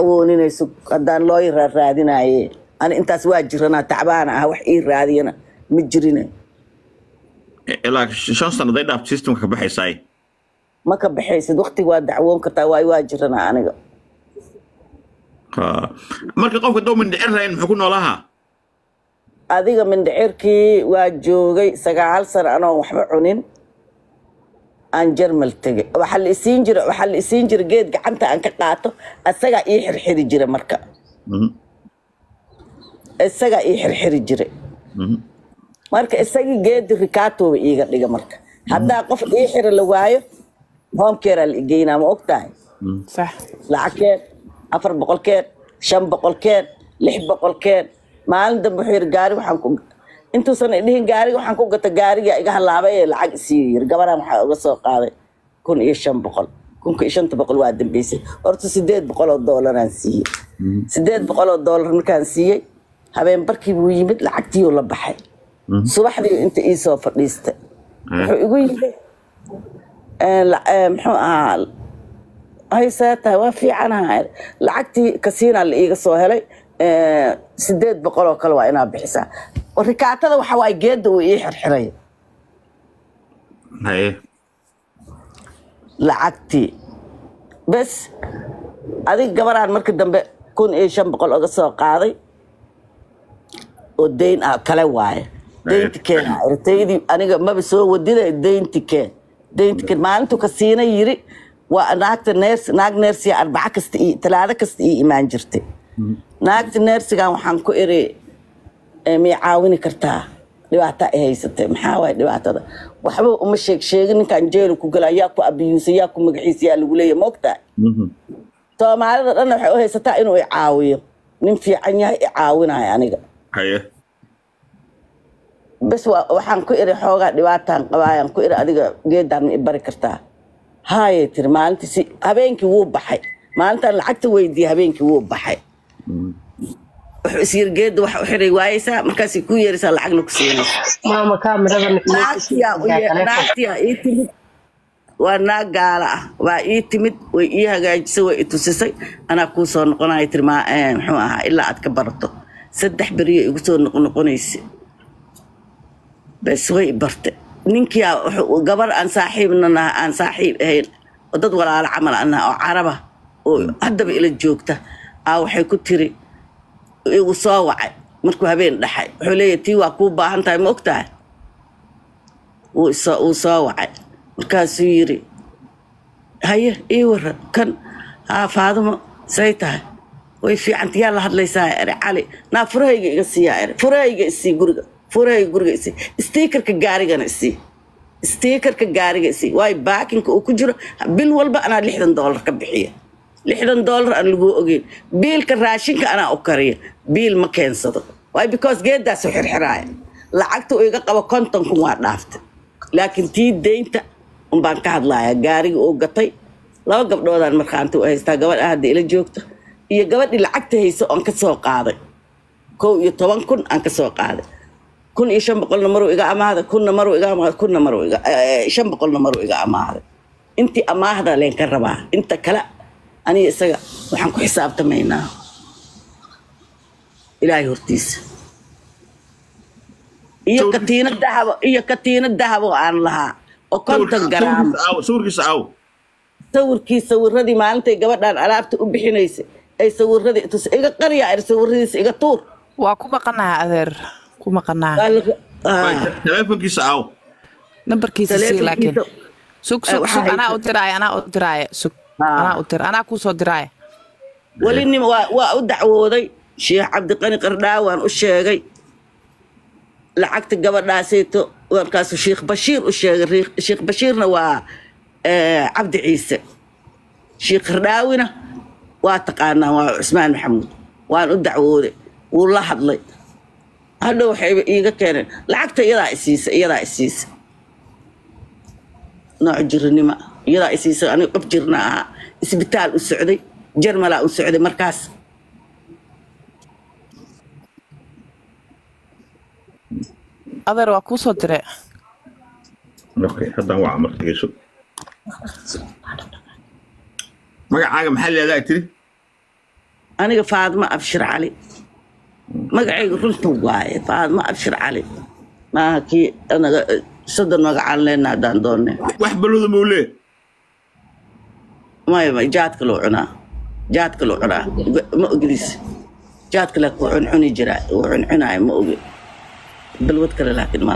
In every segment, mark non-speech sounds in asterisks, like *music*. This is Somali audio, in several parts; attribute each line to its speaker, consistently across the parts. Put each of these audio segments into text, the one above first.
Speaker 1: dacwooninayso haddaan loo raadinaaye. Ani intaas waa jiranaa tacbaana ah wax ii raadiyana ma jirine.
Speaker 2: Ilaa shan sano day dhaaf systemka ka baxaysaay.
Speaker 1: Ma ka baxaysid waqtiga waa dacwoon kartaa waayo waa jiranaa aniga.
Speaker 2: Marka qofka doo mindhicir rayn muxuu ku noolahaa
Speaker 1: adiga mindhicirkii waa joogay sagaal sano anoon waxba cunin aan jarmal tegay waxaa la isiin jira waxaa la isiin jira geed gacanta aan ka qaato isagaa ii xirxiri jira marka.
Speaker 2: Mhm.
Speaker 1: isagaa ii xirxiri jira marka isagii geedi rikaatooba iiga dhiga marka. Haddaa qof ii xira la waayo hoomkeeraa la igeynaa ma ogtahay.
Speaker 3: صح
Speaker 1: lacagkeen afar boqolkeen shan boqolkeen lix boqolkeen maalin dambe wuxuu yidhi gaari waxaan ku intuusan idhihin gaariga waxaan ku gata gaariga iga halaabay ee lacag isii yiri gabaraan waxaa uga soo qaaday kun iyo shan boqol. Kunka iyo shanta boqol waa dambeysay. Horta sideed boqol oo doolaraan siiyey sideed boqol oo doolar markaan siiyey habeen barkii buu yimid lacagtiiyuu la baxay. Subaxdii inta ii soo fadhiistay. Wuxuu igu yidhi "Eh, eh, muxuu ahaa haysaa tahay waa fiicanaha lacagtii kasiinaa la iiga soo helay. Eh, sideed boqol oo kale waa inaa bixisaa rikaatada waxa waaye geedda uu ii xirxiray. Lacagtii bes adig gabaraan markii dambe kun iyo shan boqol oga soo qaaday oo dayn ah kale waaye. Daynti keen artaydii aniga maba soo wadida daynti keen. Daynti keen maalintuu kasiina yiri waa naagta neers naag neersiga arbaca kasta iyo talaado kasta ii imaan jirtay. Naagta neersigan waxaan ku iri "Eh, miyay caawini kartaa dhibaata ay haysatay. Maxaa waay dhibaatada? Waxba uma sheeg sheegin ninkan jeelu ku gala yaa ku abiyuusay yaa ku magaciisa yaa lagu leeyahay moogtaa soomaalida dhanna waxay u haysataa inuu i caawiyo. Nin fiican yahay i caawinaya aniga. Bes wa- waxaan ku iri xoogaa dhibaataan qabaayaan ku iri adiga geedaan ma i bari kartaa. Haayay tiri maalintii si habeenkii wuu baxay. Maalintaan lacagta weydiiyey habeenkii wuu baxay wuxuu is yiri geedda waxa u xiray waayeysaa markaasay ku yeeraysaa lacagna ku siinaysa
Speaker 4: maama kaamirada
Speaker 1: naagtiyaa u ye- naagtiyaa ii timid. Waa naag gaala ah waa ii timid way ii hagaajisay way i tusisay. Anaa kuu soo noqonaya tiri maa eh, muxuu ahaa ilaa aad ka barato saddex beriyo igu soo noqnoqonaysa bes way barte. Wuxuu- gabar aan saaxiibna naha aan saaxiib ahayn oo dad walaalo camal aan naha oo caraba oo haddaba ila joogta aa waxay ku tiri igu soo wacay. Markuu habeen dhaxay wuxuu leeyahay tii waa kuu baahan tahay ma og tahay wuu soo wacay. Markaasuu yiri haye ii waran kan haa faadumo say tahay. Way fiicanta yaa la hadlaysaa ere cali. Naa furahayga iga siiyaa ere furahayga isii guriga. Furahayga guriga isii stiikarka gaarigana isii stiikarka gaariga isii waayo baakinka uu ku jiro bil walba anaa lixdan doolar ka bixiya lixdan doolar aan laguu ogeyn. Biilka raashinka anaa u kariya biil ma keensado. Waayo because geedaasu xirxiraaya lacagta uu iga qabo konton kun waa dhaaftay. Laakiin tii deynta unbaan ka hadlayaa gaariga uu gatay. Laba gabdhoodaan markhaanti u haystaa gabadha hadda ila joogta iyo gabadhii lacagta haysa oon ka soo qaaday. Kow iyo toban kun aan ka soo qaaday. Kun iyo shan boqolna maruu iga amaahday kunna maruu iga amaahday kunna maruu iga eh, shan boqolna maruu iga amaahday intii amaahda leen ka rabaa inta kale aniga isaga waxaan ku xisaabtamaynaa. Ilaahay hortiisa. Iyo
Speaker 2: Sawir-
Speaker 1: katiina dahabo iyo katiina dahabo aan lahaa. Oo konton garaam.
Speaker 2: sawirkiisa
Speaker 1: sawirkii sawiradii maalintay gabadhaan alaabta u bixinaysay ay sawiradii tus iga qarya ar sawiradiisa iga tuur.
Speaker 3: Waa ku maqanaha adeer. Ku maqanaha
Speaker 1: ah,
Speaker 2: teleefonkiisa aaw.
Speaker 3: Nambarkiisa sii laakiin. Sug sug anaa u diraaya anaa u diraaya sug. Anaa kuusoo diraaya
Speaker 1: weli waa u dacwooday. Sheekh cabdiqani qardhaa waan u sheegay. Lacagta gabadhaasayto markaasuu sheekh bashiir u sheegay. Sheekh bashiirna waa eh, cabdi ciise. Sheekh qardhaawina waa taqaanaa waa cusmaan maxamuud. Waan u dacwooday. Wuu la hadlay. Hadhow waxayba iiga keeneen lacagta iyadaa isiisa iyadaa isiisa nooc jirinima iyadaa isiisa aniga qof jirna ahaa isbitaal u socday jarmalaa u socday markaas.
Speaker 3: Adeer waa kuusoo dire
Speaker 2: haddaan waa markayso magacaaga maxaa leedahay tiri?
Speaker 1: Aniga faadmo abshir cali magacayga runta waaye faadmo abshir cali maaha kii anaga soddon magacaan leenna haddaan doonne.
Speaker 2: Wax balooda mawlee
Speaker 1: maya maya jaadka loo cunaa? Jaadka loo cunaa? Ma oglis jaadka laakiin wuu cuncuni jiraa wuu cuncunaayo ma ogi. Balwad kale laakiin ma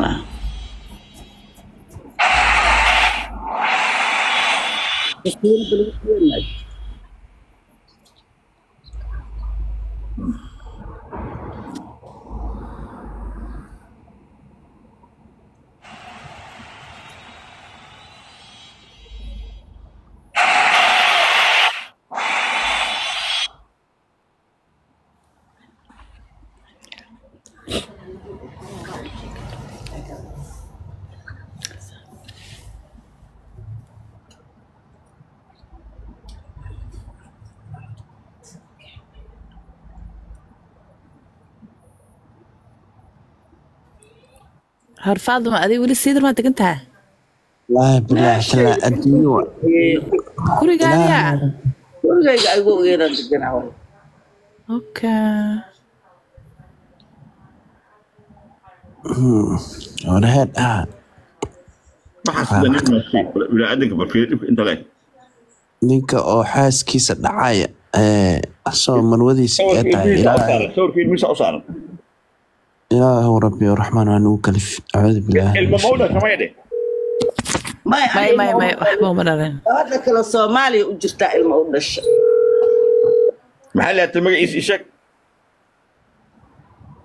Speaker 3: har faaduma adiga weli siidar maa degan tahay?
Speaker 4: Wallaahi bilaahi adduunyo wa.
Speaker 3: Gurigaadiya
Speaker 1: gurigayga ayagoo ogeynaan deganaa waay
Speaker 3: okay.
Speaker 4: Walaheed ah. Ninka oo xaaskiisa dhacaya ee asoo marwadiisa ee tahay
Speaker 2: sawirkiin misa u saaran
Speaker 4: ilaahu rabbi raxmaan waa nugu kalif. Acuudu bilaahi
Speaker 2: ilma
Speaker 1: kale soomaaliya u jirtaa ilma u dhasha.
Speaker 2: Maxaa leeyahay magaciisa isheeg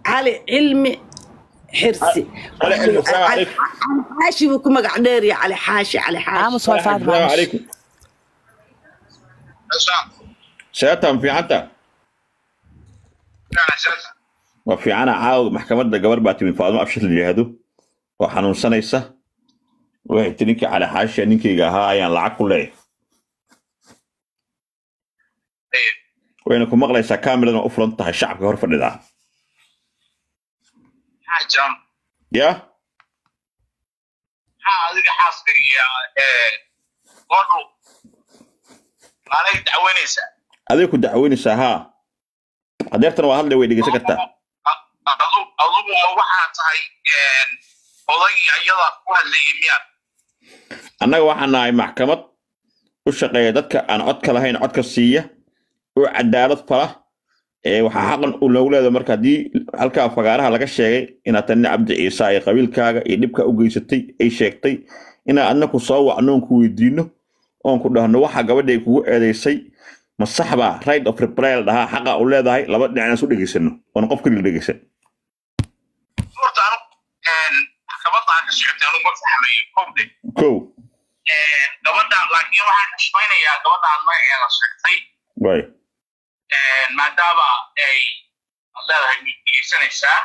Speaker 1: cali cilmi xirsi. Xaashi buu ku magac dheeriya cali xaashi cali xaashi.
Speaker 2: Seetan fiicanta waa fiicana caawa maxkamadda gabar baa timid faadmo abshir la yidhaahdo? Oo xanuunsanaysa? Waxay ti ninkii cali xaashiya ninkayga ahaa ayaan lacag ku leeyahay. Wayna ku maqlaysaa kaamiradna u furan tahay shacabka hor fadhida ya?
Speaker 5: Adiga xaaskayga goodhu maalay dacweynaysaa
Speaker 2: aday ku dacweynaysaa haa. Adeertana waa hadlay way dhegeysan kartaa
Speaker 5: Adu- adugu ma waxaa tahay odaygii ayada ku hadlayay miyaad?
Speaker 2: Annaga waxaan nahay maxkamad u shaqeeya dadka aan codka lahayn codka siiya oo cadaalad fala waxaa xaqan u loogu leedahay marka haddii halkaa fagaaraha laga sheegay inaad tani cabdi ciise ay qabiilkaaga iyo dhibka u geysatay ay sheegtay inaan adna ku soo wacno oon ku weydiino oon ku dhahno waxa gabadha ay kugu eedeysay ma sax right of reply dhahaa xaqa u leedahay laba dhinacna isu dhegeysano oona qof keliya dhegeysan
Speaker 5: horta anu maxkamadda aan ka socotay anu ma fahmayo kowde
Speaker 2: kow
Speaker 5: gabadha laakiin waxaan xushmaynayaa gabadha aad magaceeda sheegtay maadaama ay leedahay way dhegeysanaysaa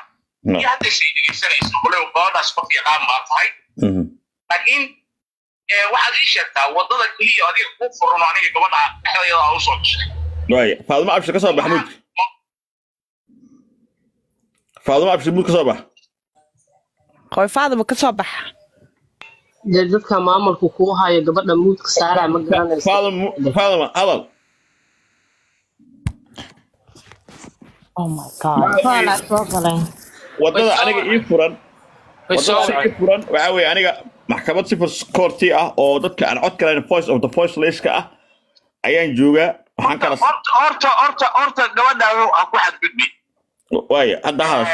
Speaker 5: iyo haddaysay dhegeysanayso waliba gabadhaas qof yaqaan baa tahay laakiin waxaad ii sheegtaa waddada keliya adiga ku furan oo aniga gabadha dhexdeeda aa u soo
Speaker 2: gashay faadimo abshir ka soo bax faadimo abshir muud ka soo bax
Speaker 3: qoy faaduma ka soo baxa.
Speaker 6: Dee dadka maamulku kuu hayo gabadha muudka saaraa ma garanayso.
Speaker 2: Hadal.
Speaker 3: Oh
Speaker 2: waddada aniga ii furan. Wadada aniga ii furan. Waxaa weeye aniga maxkamad sifar courti ah oo dadka aan cod kalayn voice of the voice list ah ayaan joogaa. Waxaan kala
Speaker 5: horta horta horta horta gabadha ha ku xadgudbi.
Speaker 2: Waaya hadda hadas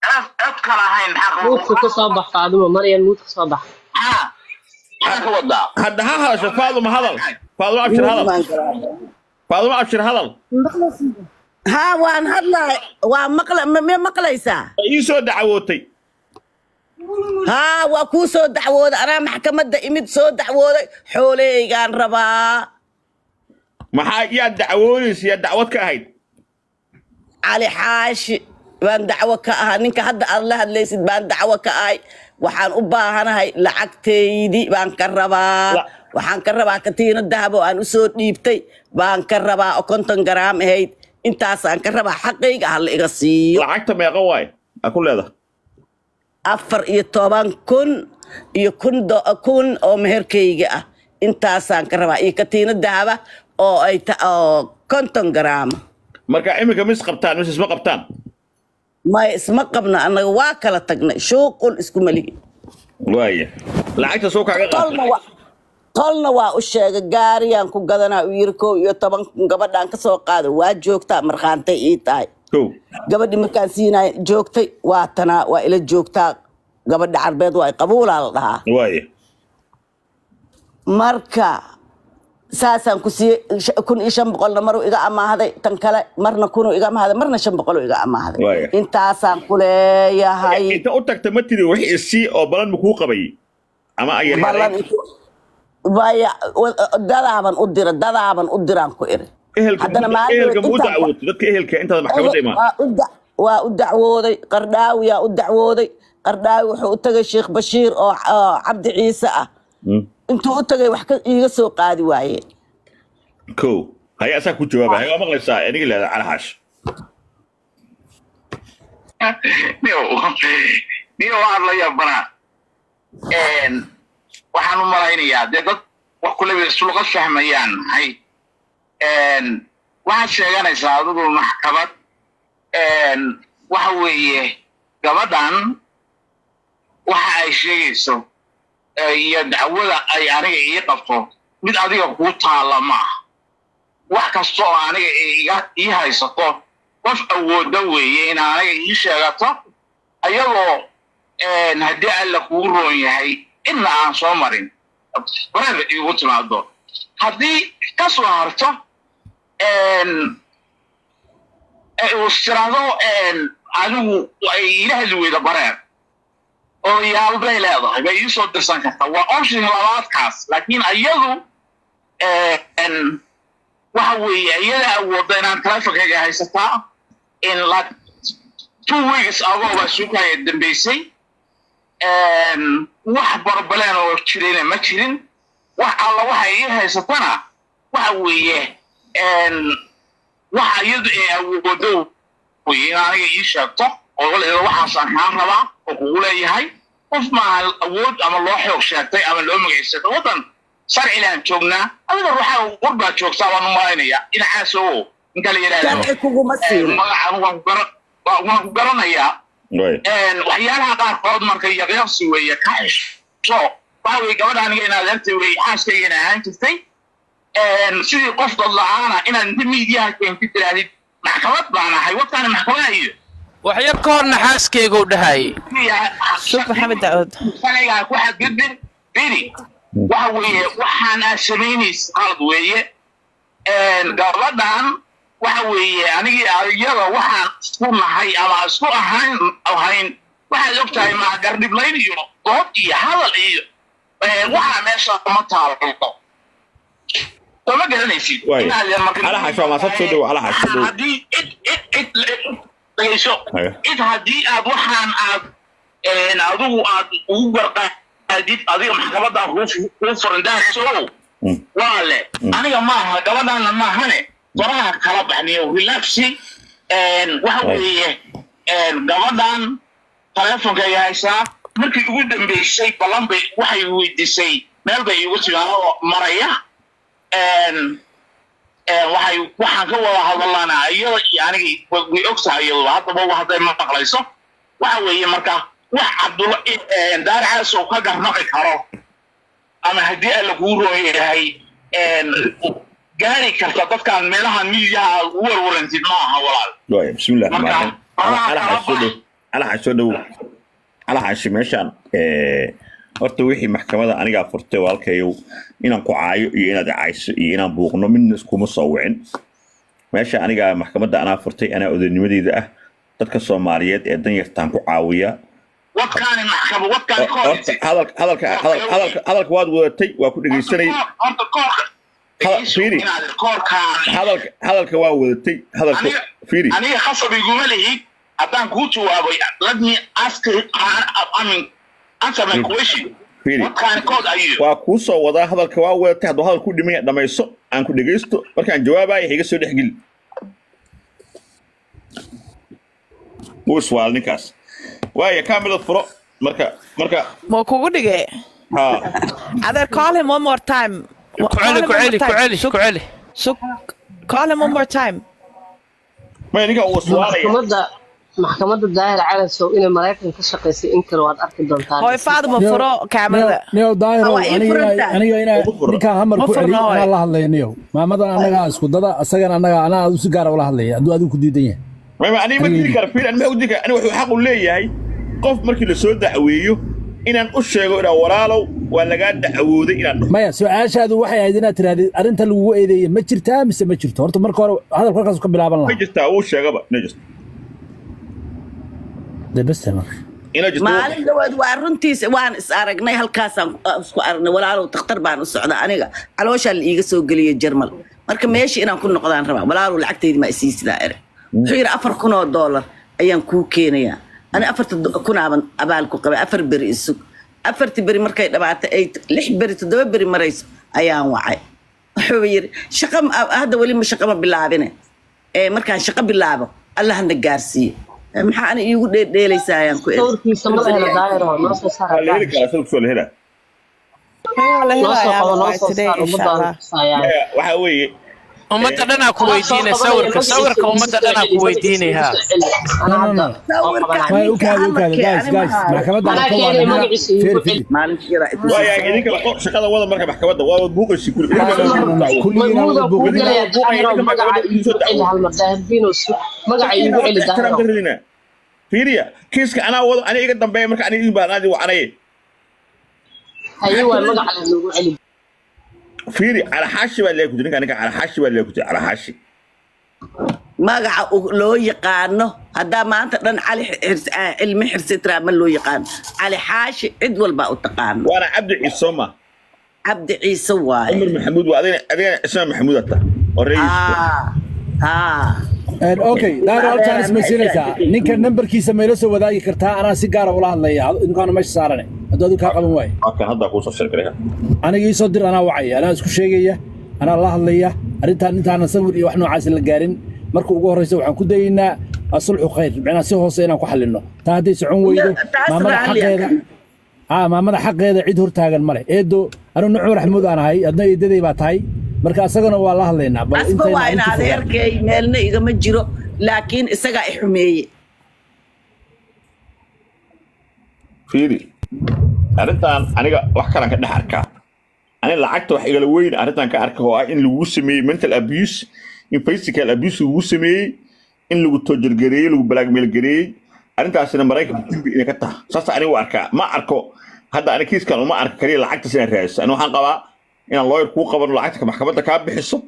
Speaker 5: cod kala ahayn maxaa
Speaker 6: muudka ka soo bax faaduma maryan muud ka soo bax
Speaker 5: maxaa ka wadaa
Speaker 2: hadda ha hadasho faaduma hadal. faaduma abshir hadal. Faaduma abshir hadal.
Speaker 1: Haa waan hadlahay waa maqla ma ma maqlaysaa
Speaker 2: ii soo dacwootay.
Speaker 1: Haa waa kuu soo dacwooday. Anaa maxkamadda imid soo dacwooday. Xooleygaan rabaa.
Speaker 2: Maxaa yaa dacwoonaysa yaa dacwad ka ahayd?
Speaker 1: Cali xaashi baan dacwo ka ahaa ninka hadda aad la hadlaysid baan dacwo ka ahay. Waxaan u baahanahay lacagtaydi baan ka rabaa. Waxaan ka rabaa katiino dahab oo aan u soo dhiibtay. Baan ka rabaa oo konton garaam ahayd. Intaasaan ka rabaa xaqayga ha la iga siiyo.
Speaker 2: Lacagta meeqa waay? Aa ku leedahay.
Speaker 1: Afar iyo toban kun iyo kun kun oo meherkayga ah. Intaasaan ka rabaa. Iyo katiino dahaba oo ay oo konton garaama
Speaker 2: marka iminka mis qabtaan mis isma qabtaan
Speaker 1: maya isma qabna annaga waa kala tagnay. Shuuqul
Speaker 2: soo kaaga
Speaker 1: tolna waa u sheegay gaariyaan ku gadanaa u yiri kow iyo toban gabadhaan ka soo qaada waa joogtaa markhaantay ii tahay. Gabadhii markaan siinaya joogtay waa tanaa waa ila joogtaa. Gabadha carbeed waa qabuulaa la dhahaa. Marka saasaan ku siiyey sh- kun iyo shan boqolna maruu iga amaahday tan kale marna kunuu iga amaahday marna shan boqoluu iga amaahday intaasaan ku leeyahay.
Speaker 2: Inta u tagta ma tiri wax isii oo balan ma kuu qabayay ama ayar
Speaker 1: ballan intu- maya wa- dadaaban u dira dadaaban u diraan ku iri. Haddana maalin
Speaker 2: ehelka intaada maxkamadda imaan.
Speaker 1: waa u dacwooday qardhaawiyaa u dacwooday. Qardhaawi wuxuu u tagay sheekh bashiir oo oo cabdi ciise ah.
Speaker 2: Hmm.
Speaker 1: Intuu u tagay wax ka iiga soo qaadi waayeen
Speaker 2: kow haya asaa ku jawaaba haya waa maqlaysaa aniga leeda calaxaash
Speaker 5: niyo waxaad la yaabanaa waxaan u malaynayaa dee dad wax kuleba isluqa fahmayaan maxay waxaad sheeganaysaa adigu maxkamad waxa weeye gabadhan waxa ay sheegayso iyo dacwada ay aniga ii qabto mid adiga kuu taalla ma aha wax kasta oo aniga iga ii haysato. Qof awooda weeye in aniga ii sheegato ayagoo een, haddii alla kugu roon yahay inna aan soo marin. Bareer iigu timaado haddii ka soo harto ee uu adigu ay ila hadli weyda bareer oo yaal leedahay. Bay iisoo dirsan kartaa. Waa option labaadkaas laakiin iyadu een, waxa weeye iyada awooda inaan telefonkayga haysataa in two weeks ago baa suukaya dambeysay. Een, wax barbaleen oo jirayna ma jirin. Wax alla waxa ii haysatana waxa weeye waxa iyadu ay awoodo weye in aniga ii sheegto oo waxaasaan kaa rabaa kugu leeyahay qof maaha awood ama loo xoog sheegtay ama loo magaciysata waddan sharcilaan joognaa adiga ruuxa warbaa joogtaa baan u malaynaya dhinacaas oo inka la yidhaahdo
Speaker 1: sharci kuguma siinin
Speaker 5: magacan waan ku waan garanayaa. Waxyaalaha qaarkood marka yaqyaqsi weeye ka xisho waxa weye gabadha aniga inaad artay wey xaaskaygana ahaan jirtay. Sidii qof la'aana inaad inta miidiyaha keentid tirahdid maxkamad baan ahay waqtaani maxkamada iyo
Speaker 7: waxyar ka horna xaaskeygu dhahay
Speaker 3: sub maxamed daawud
Speaker 5: anigaa waxa gudbin bini waxa weeye waxaan aad samaynays qalad weeye gabadhan waxa weeye anigii iyada waxaan isku nahay ama isku ahayn ahayn waxaad ogtahay maa gardhiblayn iyo goob iyo hadal iyo waxaa meesha kuma taalo kama garanaysid
Speaker 2: Hayo.
Speaker 5: cid haddii aad waxaan aad adigu aad ugu garqaadid adiga maxkamadda kuu kuu furan daarso
Speaker 2: Hmm.
Speaker 5: waa le aniga maaha gabadhaana maahane faraha kala baxniyo een, waxa weeye gabadhan telefonkay haysaa markii ugu dambeysay ballan bay waxay weydiisay meel bay igu timaado maraya waxaan ka wada hadalana iyada iyo aniga way way og tahay iyaduba haddaba hadday maqlayso waxa weeye marka wax cabdulla daaracaas oo ka garnaqi karo ama haddii alla kuu roon yahay gaari karta dadkaan meelaha miidiyaha ugu warwarantid ma aha walaal
Speaker 2: waaya bismillahi
Speaker 5: Marka,
Speaker 2: rahmaan
Speaker 5: ah,
Speaker 2: alaxaash soo
Speaker 5: ah,
Speaker 2: dhow alaxaashi meeshaan eh, horta wixii maxkamada anigaa furtay walaalkayow inaan ku caayo iyo inaad cayso iyo inaan buuqno midna iskuma soo wicin. Meesha aniga maxkamadda anaa furtay anaa odaynimadeyda ah dadka soomaaliyeed ee danyartaan ku caawiya. Hadalka hadalka hadal- hadalka hadalka waad wadatay waa ku hadalka hadalka waa wadatay. Hadalka waa kuu soo wadaa hadalka waa weertay hadduu hadal ku dhimaya dhammayso aan ku dhegaysto markaan jawaabaayo higa soo dhex geli. Wuu iswaal ninkaas. Waaya kaamilad furo marka marka.
Speaker 3: Ma kugu
Speaker 2: dhige
Speaker 3: adeer call him one more time.
Speaker 7: Kuceli
Speaker 3: kuceli
Speaker 7: kuceli kuceli
Speaker 3: sug call him one more time.
Speaker 2: Maya ninkaa uu iswaalaya
Speaker 6: maxkamadda daahir calasow inay maraykan ka shaqaysay in kale waad arki doontaa
Speaker 3: hooy faaduma furo kaamirada
Speaker 8: niyow daahiro
Speaker 1: Waa ii
Speaker 8: aniga
Speaker 1: furantahay.
Speaker 8: aniga inaa
Speaker 2: Ugu furo.
Speaker 8: ninkaa hamar
Speaker 3: Ma
Speaker 8: ku celi anaa la hadlaya niyow maamadan annagaa isku dada asagana annaga anaa si gaara ula hadlaya. Hadduu adigu ku diidan yahay.
Speaker 2: Aniga ma dili kara fiir ma dili kara. Wuxuu xaq u leeyahay qof markii la soo dacweeyo inaan u sheego inaan walaalow waa lagaa dacwooday inaan dhaho
Speaker 8: maya su'aashaadu waxay ahayd inaad tirahdid arrinta lagugu eedeeye ma jirtaa mise ma jirto? Horta marka hore hadalka halkaas ka bilaaban
Speaker 2: ma
Speaker 8: lahaa
Speaker 2: jirtaa wuu sheegaba ina jirto
Speaker 8: dee beste marka
Speaker 2: ina jirto
Speaker 1: maalin dhawaad waa runtiisa waan is aragnay halkaasaan uh, isku aragnay. Walaalow takhtar baan u socda aniga. Calooshaa la iiga soo geliyay jarmal marka meesha inaan ku noqdaan rabaa walaalow lacagtaydi ma isii sidaa ere wuxuu yidhi afar kun oo doolar ayaan kuu keenayaa. Ani afarta kunaaban abaal ku qabay afar beri isug. Afartii beri markay dhabaatay ay lix beri toddoba beri marayso ayaan wacay. Wuxuu yidhi shaqa ma- hadda weli ma shaqa ma bilaabine. Ee markaan shaqo bilaabo allahna gaarsiiye Eh, maxaa ani iigu dheedheelaysaa ayaan ku
Speaker 2: waxaa weeye
Speaker 7: ummadda dhanaa ku weydiinay sawirka sawirka ummadda dhanaa ku weydiinaya
Speaker 8: No, no, no. maya u kaada u kaada guys guys maxkamadda
Speaker 6: Anaa
Speaker 8: aan ka
Speaker 6: keenay
Speaker 8: waana
Speaker 6: magaciisa iigu
Speaker 8: feer
Speaker 6: celi.
Speaker 8: fili
Speaker 1: maalintiira
Speaker 2: waayahay idinka shaqada wada marka maxkamadda. Waa buuqaysi kuli
Speaker 8: kulligiina wada
Speaker 6: maymuuda kuu
Speaker 8: boogin
Speaker 6: gelaya daahir oo magaca iigu celi hal mar daahir dinos magaca iigu celi daahir oo.
Speaker 2: fiiriya kiiska anaa wado aniga iga dambeeya marka aniga ii baan adi wacanaye
Speaker 6: haye waa magaca la noogu celi
Speaker 2: fiiri calaxaashi baa leeyahay ninka ninka calaxaashi baa leeyahay kujira calaxaashi
Speaker 1: magaca loo yaqaano haddaa maanta dhan cali cilmi xirsitraa ma loo yaqaano cali xaashi cid walbaa u taqaano
Speaker 2: waana cabdi ciisoma
Speaker 1: cabdi ciise waaye
Speaker 2: cumar maxamuud waa adigana ismaan maxamuud ata oo
Speaker 1: haa
Speaker 8: okay daahir halkaan ismaysiinaysaa ninka nambarkiisa mayla soo wadaagi kartaa anaa si gaara ula hadlaya ninkaana meesha saarane hadduu kaa qaban waayo
Speaker 2: halkan hadda kuusoo sheegay
Speaker 8: aniga ii soo dir anaa wacaya anaa isku sheegaya anaa la hadlaya arrintaan intaana sawir iyo wax noocaas la gaarin marka ugu horreysa waxaan ku dayaynaa asulxu khayr micnaa si hoose inaan ku xallinno taa hadday socon weydo maamada xaqeeda haa maamada xaqeeda cid hortaagan male eedo anu nucumar axmuud aan ahay adna eedaday baa tahay marka asagana waa la hadlaynaa
Speaker 1: asba
Speaker 8: intayna
Speaker 1: waa in adeerkay meelna igama jiro laakiin isagaa i xumeeye
Speaker 2: fiiri arrintan aniga wax kalan ka dhex arkaa ani lacagta wax igala weyn arrintan ka arka oo ah in lagu sameeyey mental abuse in physical abuse lagu sameeyey in lagu tojargareeyey lagu balaagmeelgareeyey arrintaasina maraykanka dembi inay ka taha. Saas aniga u arkaa. Ma arko hadda ani kiiskan uma arka kaliya lacagtaas inaan raadiso. Ani waxaan qabaa inaan lawyer kuu qabano lacagta maxkamadda kaa bixiso.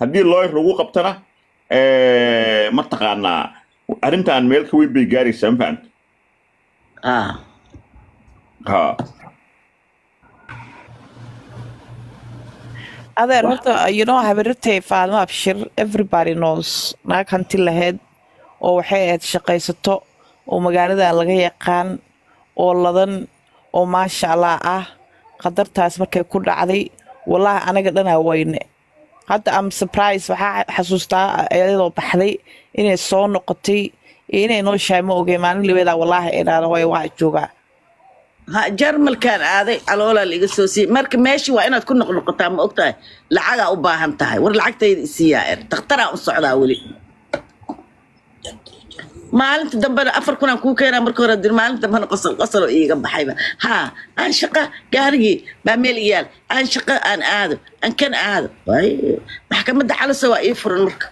Speaker 2: Haddii lawyer lagu qabtana mataqaanaa arrintan meel ka weyn bay gaaraysaa ma fahamta
Speaker 1: ah.
Speaker 2: Ha
Speaker 3: adeer horta you know habarirtay faadma abshir. Everybody knows. Naag hanti lahayd oo waxay ahayd shaqaysato oo magaalada laga yaqaan oo ladan oo maasha allah ah. Qadartaas markay ku dhacday wallahi anaga dhanaa weyne hadda am surprise waxaa xasuustaa iyadoo baxday inay soo noqotay iyo inay noo shahay ma ogey maalin libeeda wallaahi inaan way waa joogaa
Speaker 1: jarmalkaan aaday caloolaa laiga soo siiyey marka meeshii waa inaad ku noqnoqotaa ma ogtahay? Lacagaa u baahan tahay. War lacagtayda isiiyaa er. Dakhtaraa u socdaa weli maalinta dambena afar kunaan kuu keenaa marka hore dir maalinta dambena qosol qosoloo iiga baxayba. Haa aan shaqa gaarigii baa meel iyaal aan shaqa aan aado aan kan aado. Maxkamadda xalisa waa ii furan marka.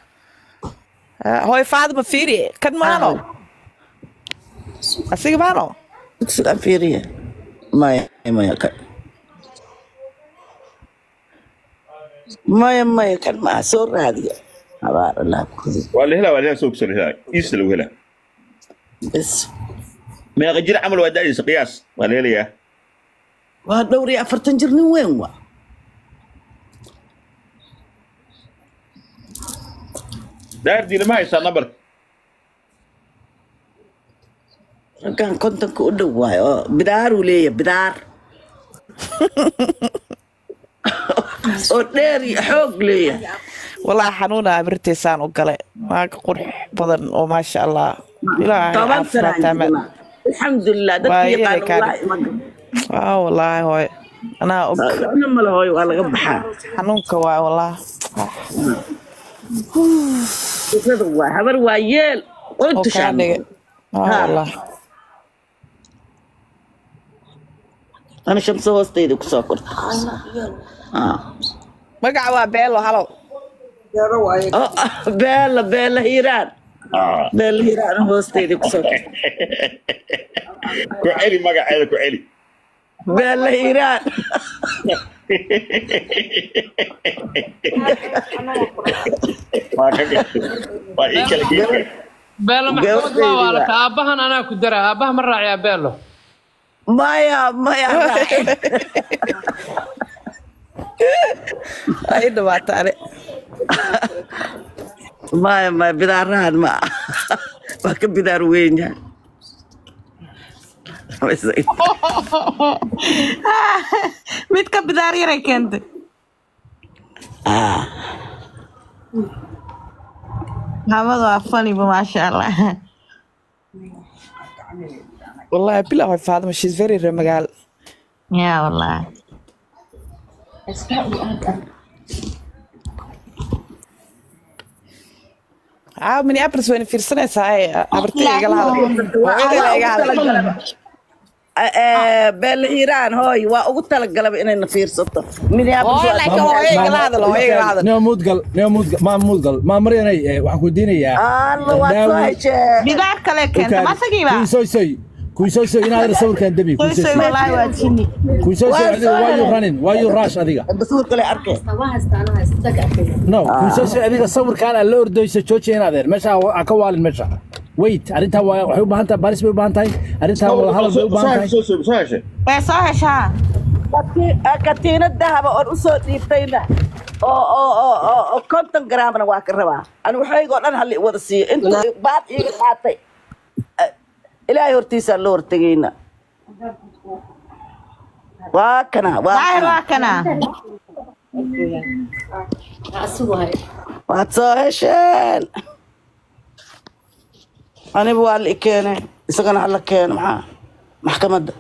Speaker 3: Hooy faadma fiiri kan maano asiga maano
Speaker 1: sidaan fiiriya maya maya kan. Maya maya kan maa soo raadiya. Habaar allah. Kudi
Speaker 2: waa la helaa waa la helaa soo ku soo la helaa. Iista lagu helaa
Speaker 1: bes
Speaker 2: meeqa jir camal waa da'diisa qiyaas waa la helayaa
Speaker 1: waa dhowr iyo afartan jir nin weyn wa.
Speaker 2: Daardiina ma haysaa nambarka
Speaker 1: raggan kontonka u dhow waayo oo bidaaruu leeyahay bidaar oo dheer iyo xoog leeyahay
Speaker 3: walaa xanuuna abirtaysaan u gale maaga qurux badan oo maasha allah. Ilaahay
Speaker 1: toban
Speaker 3: caafimaad
Speaker 1: sanaan
Speaker 3: taama
Speaker 1: jirnaa alxamdulilah dadka
Speaker 3: Waa
Speaker 1: yaqaan
Speaker 3: yeelay kaani.
Speaker 1: wallaahi ma garan
Speaker 3: waa walaahi hooy. Anaa og. Xanuunka waa walaa
Speaker 1: waa habar waa yeel. Ana shamso hoostayda ku soo korta
Speaker 3: magaca waa beelo halow *laughs*
Speaker 1: beela beela hiiraan.
Speaker 2: Ah.
Speaker 1: beela hiiraan hoostayda ku soo korta
Speaker 2: ku celi magaceeda ku celi
Speaker 1: beela hiiraan.
Speaker 2: Waa ka gashay waa ii kala geeyay
Speaker 6: beelo maxkamad waa waalata aabbahan anaa ku dara. Aabbaha ma raaciyaa beelo
Speaker 1: maya maya *laughs* *laughs*
Speaker 3: ay dhawaataane
Speaker 1: maya maya bidaarahan ma waa ka bidaar weyn yahay. *laughs*
Speaker 3: Mid ka bidaar yaray keentay. Maxamed waa faniba maasha allah wallahi bilah faadima she's very remagaal ya wallahi aa minneapolis wayna fiirsanaysaa habartayga igala hadal hooyadayda iga hadal
Speaker 1: beela hiiraan hooy waa ugu talagalaba inayna fiirsato
Speaker 3: igala igala
Speaker 8: muudgal maa maryanay waxaan ku weydiinayaa
Speaker 1: alla waa soo heshee
Speaker 3: bidaar kale keenta masagiiba
Speaker 8: kuisoysoy kuisoysoy inaad sawirkan demi
Speaker 3: soysoy wallahi waa jini
Speaker 8: kuisoysoy adiga waa you running waa you rush adiga
Speaker 1: basuur kale arkay
Speaker 8: no kuisoysoy adiga sawirkaan aad la ordayso jooji in adeer meesha ha ka waalin meesha wait arrintaa waa waxay u baahan tahay baris bay u baahan tahay arrintaa wada hadal bay u baahan tahay
Speaker 2: soo soo soo heshay
Speaker 3: way soo heshaa
Speaker 1: katiinad dahaba oon u soo dhiibtayna oo oo oo oo oo konton garaamna waa ka rabaa ani waxaygoo dhan halli wada siiyo intuu baad iiga qaatay ilaahay hortiisaan loo hortegayna waa kana waad soo hesheen. Aniba waa la i keenay isagana hala keeno maxaa? Maxkamadda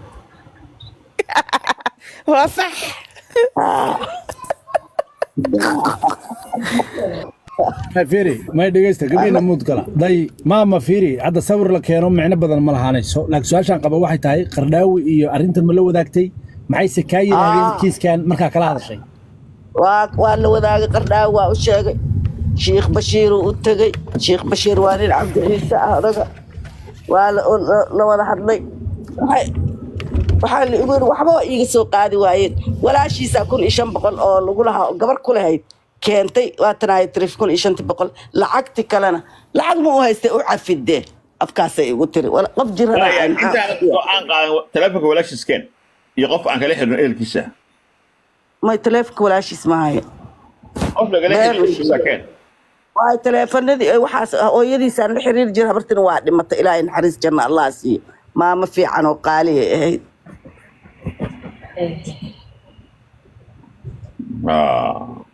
Speaker 1: *laughs*
Speaker 3: waa sax.
Speaker 8: Fiiri *laughs* may dhegeysta gabdhiina muud gala day maama fiiri hadda sawir la keeno micno badan ma lahaanayso laakiin su'aashaan qaba waxay tahay qardhaawi iyo arrintan ma la wadaagtay? Maxayse kaa yidhaahdeen
Speaker 1: Ah.
Speaker 8: kiiskan markaa kala hadashay?
Speaker 1: Waa la wadaagay qardhaawi waa u sheegay. Shiikh bashiiruu u tegey shiikh bashiir waa nin cabdi ciise ah odaga waa la, wada hadlay. Waxaa la igu yidhi waxba waa iiga soo qaadi waayeen. Walaashiisaa kun iyo shan boqol oo lagu lahaa gabar ku lahayd keentay waatanahay tirif kun iyo shanti boqol lacagti kalena lacag ma u haystay u cafidee. Afkaasay igu tiri qof jirana
Speaker 2: Waayahay,
Speaker 1: aan
Speaker 2: intaan aan qaadan taleefonka walaashiskeen iyo qof aan kala xiriirin ehelkiisa.
Speaker 1: May taleefonka walaashiis ma haya
Speaker 2: qof
Speaker 1: waay taleefanadii waxaas hooyadiisaan la xiriiri jira habartina waa dhimatay ilaahay naxariis janna allah siiyo. Maamo fiican oo qaaliyay ahayd.
Speaker 2: Ah.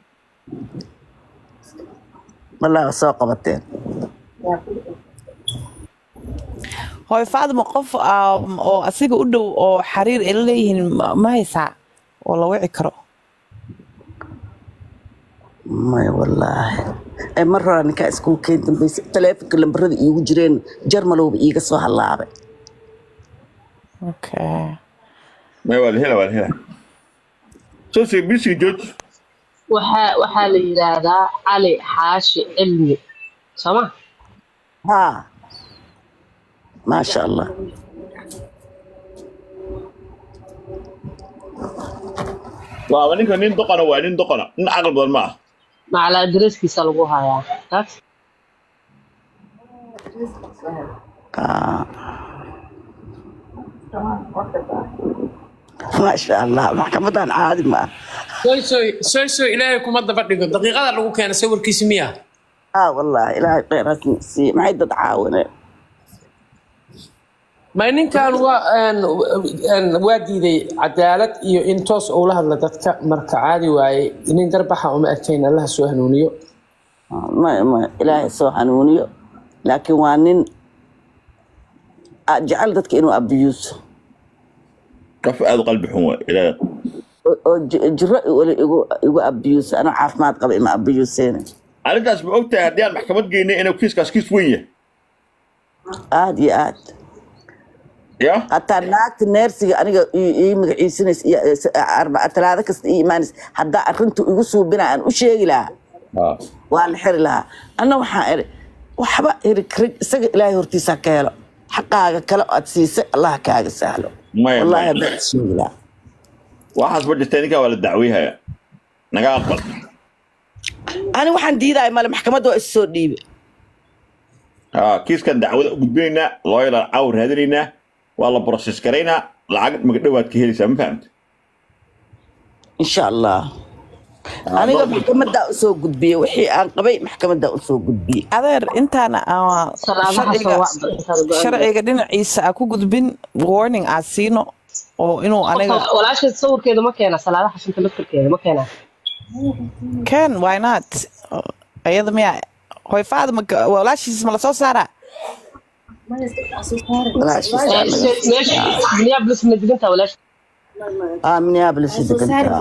Speaker 1: Wallahi waa soo qabateen
Speaker 3: hooyo faadima qof um, oo asiga u dhow oo xariir ay la leeyihiin ma haysaa oo la wici karo.
Speaker 1: Maya wallaahi. Ee mar hore ninkaa iskugu keen dambaysa. Taleefonka lambarada iigu jireen jarmalowba iiga soo hallaabay
Speaker 3: okay.
Speaker 2: May waa la hela waa la hela soo sii bisiga jooji
Speaker 6: waxaa waxaa la yidhaahdaa cali xaashi cilmi. Sooma
Speaker 1: haa maasha allah
Speaker 2: waaba ninka nin doqona waa nin doqona. Nin caqli badan ma ah
Speaker 6: macala adreskiisa lagu hayaa. Taas.
Speaker 1: Haa. Maasha allah maxkamadan caadi ma. Ah
Speaker 6: soy soy soy soy ilaahay kuma daba dhigo. Daqiiqada lagu keena sawirkiisi miya.
Speaker 1: Haa wallaahi ilaahay kheyraas siiye maxay dad caawineen
Speaker 6: may ninkan waa diiday cadaalad iyo in toos ula hadla dadka marka caadi waaye. Nin garbaxa uma ekayn allaha soo hanuuniyo.
Speaker 1: Ma ma ilaahay soo hanuuniyo. Laakiin waa nin ah, jecel dadka inuu abiyuuso
Speaker 2: qof aad u qalbi xun waa ilaahay
Speaker 1: oo- oo ji- jiro wali igu abiyuuso anoo caafimaad qaba ima abiyuuseen
Speaker 2: arrintaas ma ogtahay haddii aan maxkamad geynay inuu kiiskaas kiis weyn yahay?
Speaker 1: Aad iyo aad.
Speaker 2: Ya?
Speaker 1: Hataa naagta neersiga aniga ii ii magaciisinaysa iyo eh, s- arbaca talaado kasta ii imaanaysa haddaa arrintu igu suubina aan u sheegi lahaa.
Speaker 2: Ah.
Speaker 1: waa la xiri lahaa. Anna waxaan iri waxba hirig rig isaga ilaahay hortiisa ka helo. Xaqaaga kale oo aad siisay allah kaaga sahlo
Speaker 2: Maya, waxaas ma jirta ninkaa waa la dacweyhaya. Naga aqbal.
Speaker 1: Ani waxaan diidaya male maxkamadda waa isu soo dhiibe
Speaker 2: Ah, kiiskan dacwada u gudbinaynaa looyala caaw raadinaynaa waa la process garaynaa lacag magdhowaad ka helaysaa ma fahamta
Speaker 1: insha allah aniga maxkamaddaa u soo gudbiye wixii aan qabay maxkamaddaa u soo gudbiye.
Speaker 3: Adeer intaana sharciga dhinaciisa aa ku gudbin warning aa siino oo inuu aniga
Speaker 9: Qofka walaasheed sawirkeeda ma keena salaadaha shanta laftarkeeda ma keena.
Speaker 3: Ken why not? Ayada miya hoy faadma walaashiis ma
Speaker 9: la soo saaraa? Minneapolis ma degantaa walaash
Speaker 1: aa minneapolis degantaa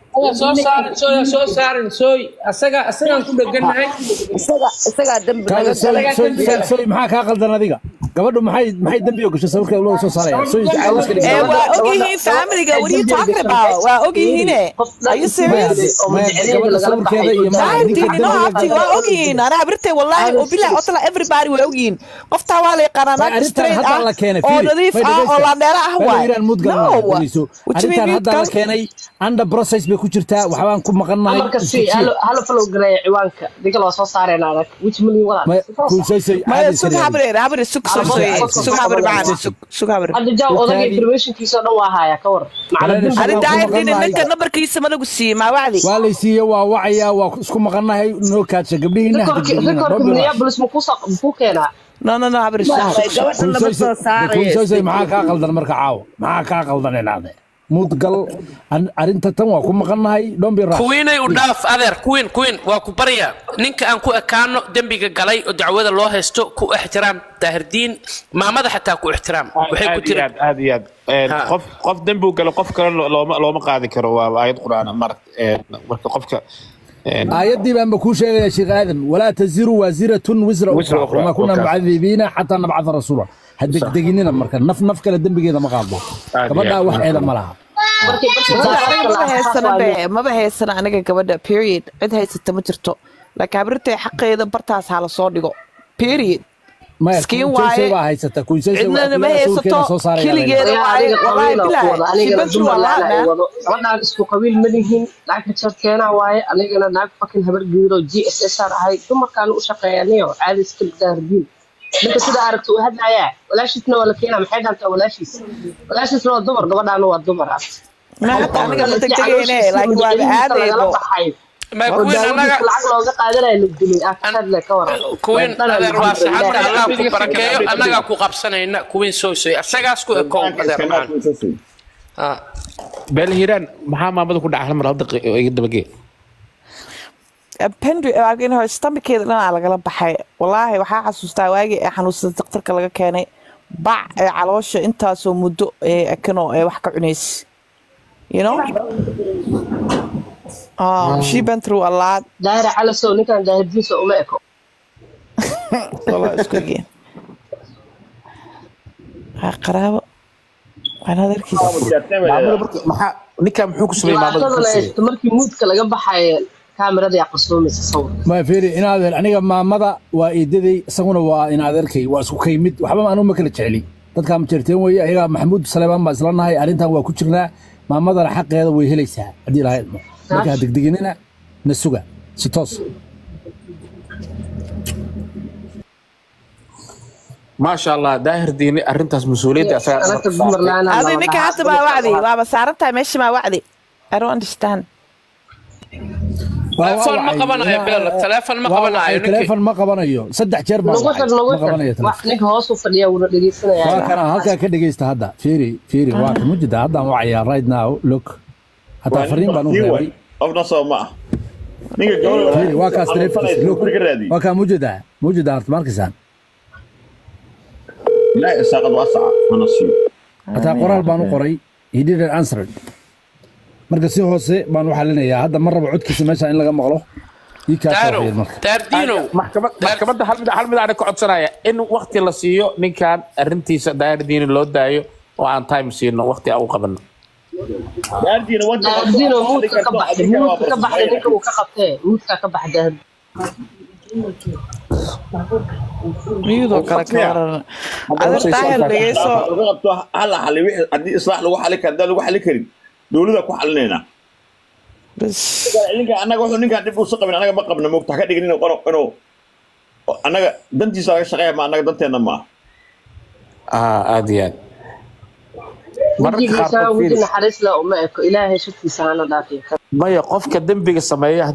Speaker 6: soo sooy soo saarin sooy asaga asagaan ku dheganahay
Speaker 1: isaga
Speaker 8: soy- soy- soy, maxaa kaa qaldan adiga gabadhu maxay maxay dembi u gashay sawirka loo soo saaraya
Speaker 3: ee waa ogyihiin familiga what are you talking about? waa ogyihiine are you serious?
Speaker 8: gabadha sawirkeeda iyo
Speaker 3: waa ogyihiin anaa birtay wallaahi oo bilahi otala everybody way ogyihiin qoftaa waa la yaqaanaa naag straight ah
Speaker 8: la keenay,
Speaker 3: oo nadiif ah oo laandheera ah waay no.
Speaker 8: Arrintan hadda la keenay under process bay ku jirtaa waxbaan ku maqannahay
Speaker 9: amarka si halo halo falow gareeya ciwaanka. Diga loo soo saareen adag which million walaal
Speaker 8: Maya, kun soy soy
Speaker 3: maya
Speaker 8: caadi iska
Speaker 3: sug
Speaker 8: dhigay.
Speaker 3: habreer habreer sug sug sug sug habreer macaan sug. Sug habreer
Speaker 9: hadda jaw odaga
Speaker 8: Dadkaadii-
Speaker 9: informationkiisa oo dhan waa
Speaker 3: maa wacdi?
Speaker 8: Waa wacaya waa isku maqannahay noo kaadsha gabdhihiina maxaa kaa qaldan marka caawa maxaa kaa qaldan inaade mudgal arrinta tan waa ku maqannahay dhombi ra
Speaker 7: kuwiinay u dhaaf adeer kuwiin kuwiin waa ku barya ninka aan ku ekaano dembiga galay oo dacwada loo haysto ku ixtiraam daahirdiin maamada xataa ku ixtiraam. Waxay ku tiri
Speaker 10: aad iyo aad. Qof qof dembi u galo qof kale lo- looma looma qaadi karo waa aayad qur'aan maragt marka qofka een,
Speaker 8: aayaddii baanba kuu sheegaya sheekh aadam walaa taziru waasiratun wisra
Speaker 10: Wisra
Speaker 8: ukhra
Speaker 10: ukhra,
Speaker 8: wamaa kunna
Speaker 10: wakaas.
Speaker 8: Mucadibiina xataa nabcada rasuula ha degdeginina marka naf naf kale dembigeeda ma qaado gabadhaa wax eeda ma laha.
Speaker 3: Maba haysana be maba haysana aniga gabadha period. Cid haysata ma jirto. Laakiin habrirtay xaqeeda bartaas ha la soo dhigo. Period. Miskiin
Speaker 8: kunsoysay
Speaker 3: waaye.
Speaker 8: baa haysata. Kunsoysay
Speaker 3: cidna ma
Speaker 8: waa
Speaker 3: haysato
Speaker 8: soo saaraya
Speaker 3: keligeeda waaye wallaahi bilahi
Speaker 9: anigana
Speaker 3: shibantru
Speaker 9: dumar
Speaker 3: wallaahi
Speaker 9: laana ay wado gabadhaan isku qabiil ma lihin naagka jarkeena waaye anigana naag fakin habar geero g s s r ahay. Dumarkaan u shaqeeyaniyo caadi iska dahardiin ninka sida aragta uu hadlayaa walaashiisna waa la keenaa maxay dhaantaa walaashiis? Walaashiisna waa dumar gabadhaana waa dumar ah. La dilay ah
Speaker 7: ku
Speaker 10: Abdiga
Speaker 7: barakeeyo
Speaker 10: Abdiga
Speaker 7: annagaa ku qabsanayna kuwiin soo soy asagaas ku ekow adeer Ah.
Speaker 10: beel hiiraan maxaa maamada ku dhaca? Hal mar hal daqiiqo iga dabagee
Speaker 3: bendry dhanaa lagala baxay walaahi waxaa xasuustaa waagii ee xanuunsada daktarka laga keenay bac ee caloosha intaasoo muddo ekano ee wax ka
Speaker 10: cunays ninkaa muxuu ku sameeyey
Speaker 9: markii muudka laga
Speaker 8: baxaye inaad aniga maamada waa iidaday isaguna waa in adeerkay waa isku kaymid. Waxba anuu ma kala jecli. Dadkaa ma weye ayagaa maxamuud saleebaan baa isla arrintan waa ku jirnaa. Maamadana xaqeeda way helaysaa haddii lahayd markaa degdeginina na suga. Si toos.
Speaker 10: Maasha allah daahir diini arrintaas mas'uuliyadda asagaa
Speaker 3: ninka hadda maa wacdi. Waaba saaran tahay meesha maa wacdi? I don't understand
Speaker 7: ma qabanayo, Bill. Telefoon ma qabanayo,
Speaker 8: saddex jeer baa
Speaker 9: nagu
Speaker 8: wacay.
Speaker 9: xir nagu
Speaker 8: ma qabanayo
Speaker 9: xir
Speaker 8: telefoon.
Speaker 9: wax ninka hoos u fadhiya wuuna dhegeysanaya
Speaker 8: halkaa ka dhegeysta hadda. Fiiri fiiri waa ka mujida haddaan wacayaa right now look. Hataa fariin baan u reebay
Speaker 2: qofna soo ma. Ah
Speaker 8: waa kaas telefonkiisa look. waa kaa mujida mujida harta markaysaan hataa qoraal baan u qoray. He didn't answer it marka si hoose baan u xalinayaa hadda ma rabo codkiisa meesha in laga maqlo
Speaker 10: maxkamadda hal mid aan ka codsanaya in waqti la siiyo ninkan arrintiisa daardiini loo daayo oo aan time siino waqti aan u qabano
Speaker 3: kale ka waran daahir dhegeyso
Speaker 2: hal xali haddii islaax lagu xali karo haddaan lagu xali karin dowladda ku xalinaynaa
Speaker 3: bas
Speaker 2: ninka annaga wuxuu ninkaan dhib uusa qabin annaga ma qabna moogta ha ka dhigin inuu annaga dantiisa laga shaqeeya ma annaga danteenna maaha
Speaker 10: ah aad iyo aad maya qofka dembiga sameeya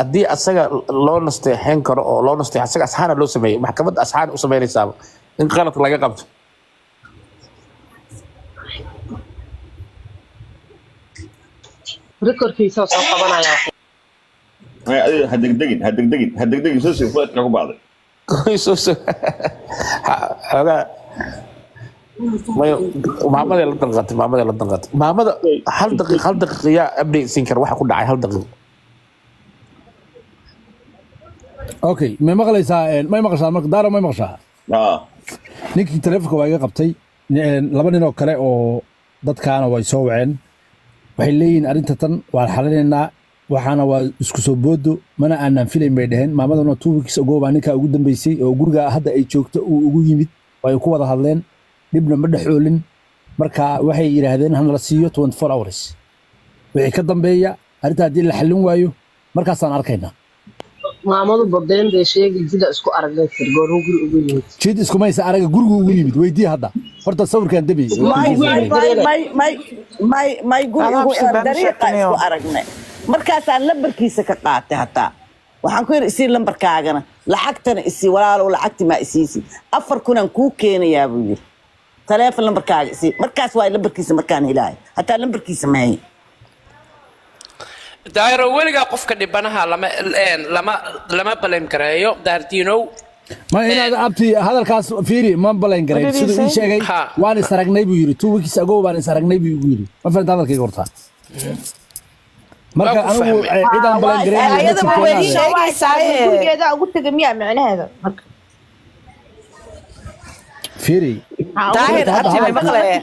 Speaker 10: haddii asaga loo nasteexeyn karo oo loo nasteex asaga asxaana loo sameeyey maxkamad asxaan u sameynaysaaba in qalad laga qabto
Speaker 9: rekorkiisa soo qabanaya.
Speaker 2: Ay, adiga ha degdegin ha degdegin ha degdegin soo sii fuleedka ku bacday
Speaker 10: Soo- soo- Ha- xoogaa maya maamaday la danqatay maamaday la danqatay maamada hal daqiiq hal daqiiq yaa update siin kara waxa ku dhacay hal daqiiq.
Speaker 8: Okay may maqlaysaa een, may maqashaa marka daaro may maqashaa
Speaker 2: aa
Speaker 8: ninkii taleefonka waa iga qabtay Een, laba nin oo kale oo dadkaana way soo waceen waxay leeyihiin arrinta tan waan xalinaynaa waxaana waa isku soo boodo mana aanan filayn bay dheheen maamadana two weeks ago ninkaa ugu dambeysay oo guriga hadda ay joogto uu ugu yimid way ku wada hadleen dhibna ma dhexoolin marka waxay yidhaahdeen hanala siiyo 24 hours. Wixii ka dambeeya arrinta haddii la xallin waayo markaasaan arkaynaa
Speaker 9: maamadu badeen bay sheegay sida isku aragnay firgoorun guri ugu yimid.
Speaker 8: Jid iskumaysa araga gurigu ugu yimid. Weydii hadda. Horta sawirkan
Speaker 3: sheegtanayo.
Speaker 1: isku aragnay. Markaasaan lambarkiisa ka qaatay hataa. Waxaan ku yidhi isii lambarkaagana. Lacagtana isii walaalow lacagti maa isiisi. Afar kunaan kuu keenayaa buu yidhi taleefon lambarkaaga isii. Markaas waa lambarkiisa markaan helaayo hataa lambarkiisa mahay
Speaker 7: daahiro weligaa qofka dhibanaha lama lama lama baleem gareeyo daardiinow
Speaker 8: ma inaad abti hadalkaas fiiri ma balayn garayn siduu ii sheegay waan is aragnay buu yidhi. Two weeks ago baan is aragnay buu igu yidhi. Ma faranta hadalkayga hortaa marka anigu eh, cidaan balayn garayn
Speaker 11: ma marka
Speaker 8: fiiri.
Speaker 3: Daahir abti may maqlee?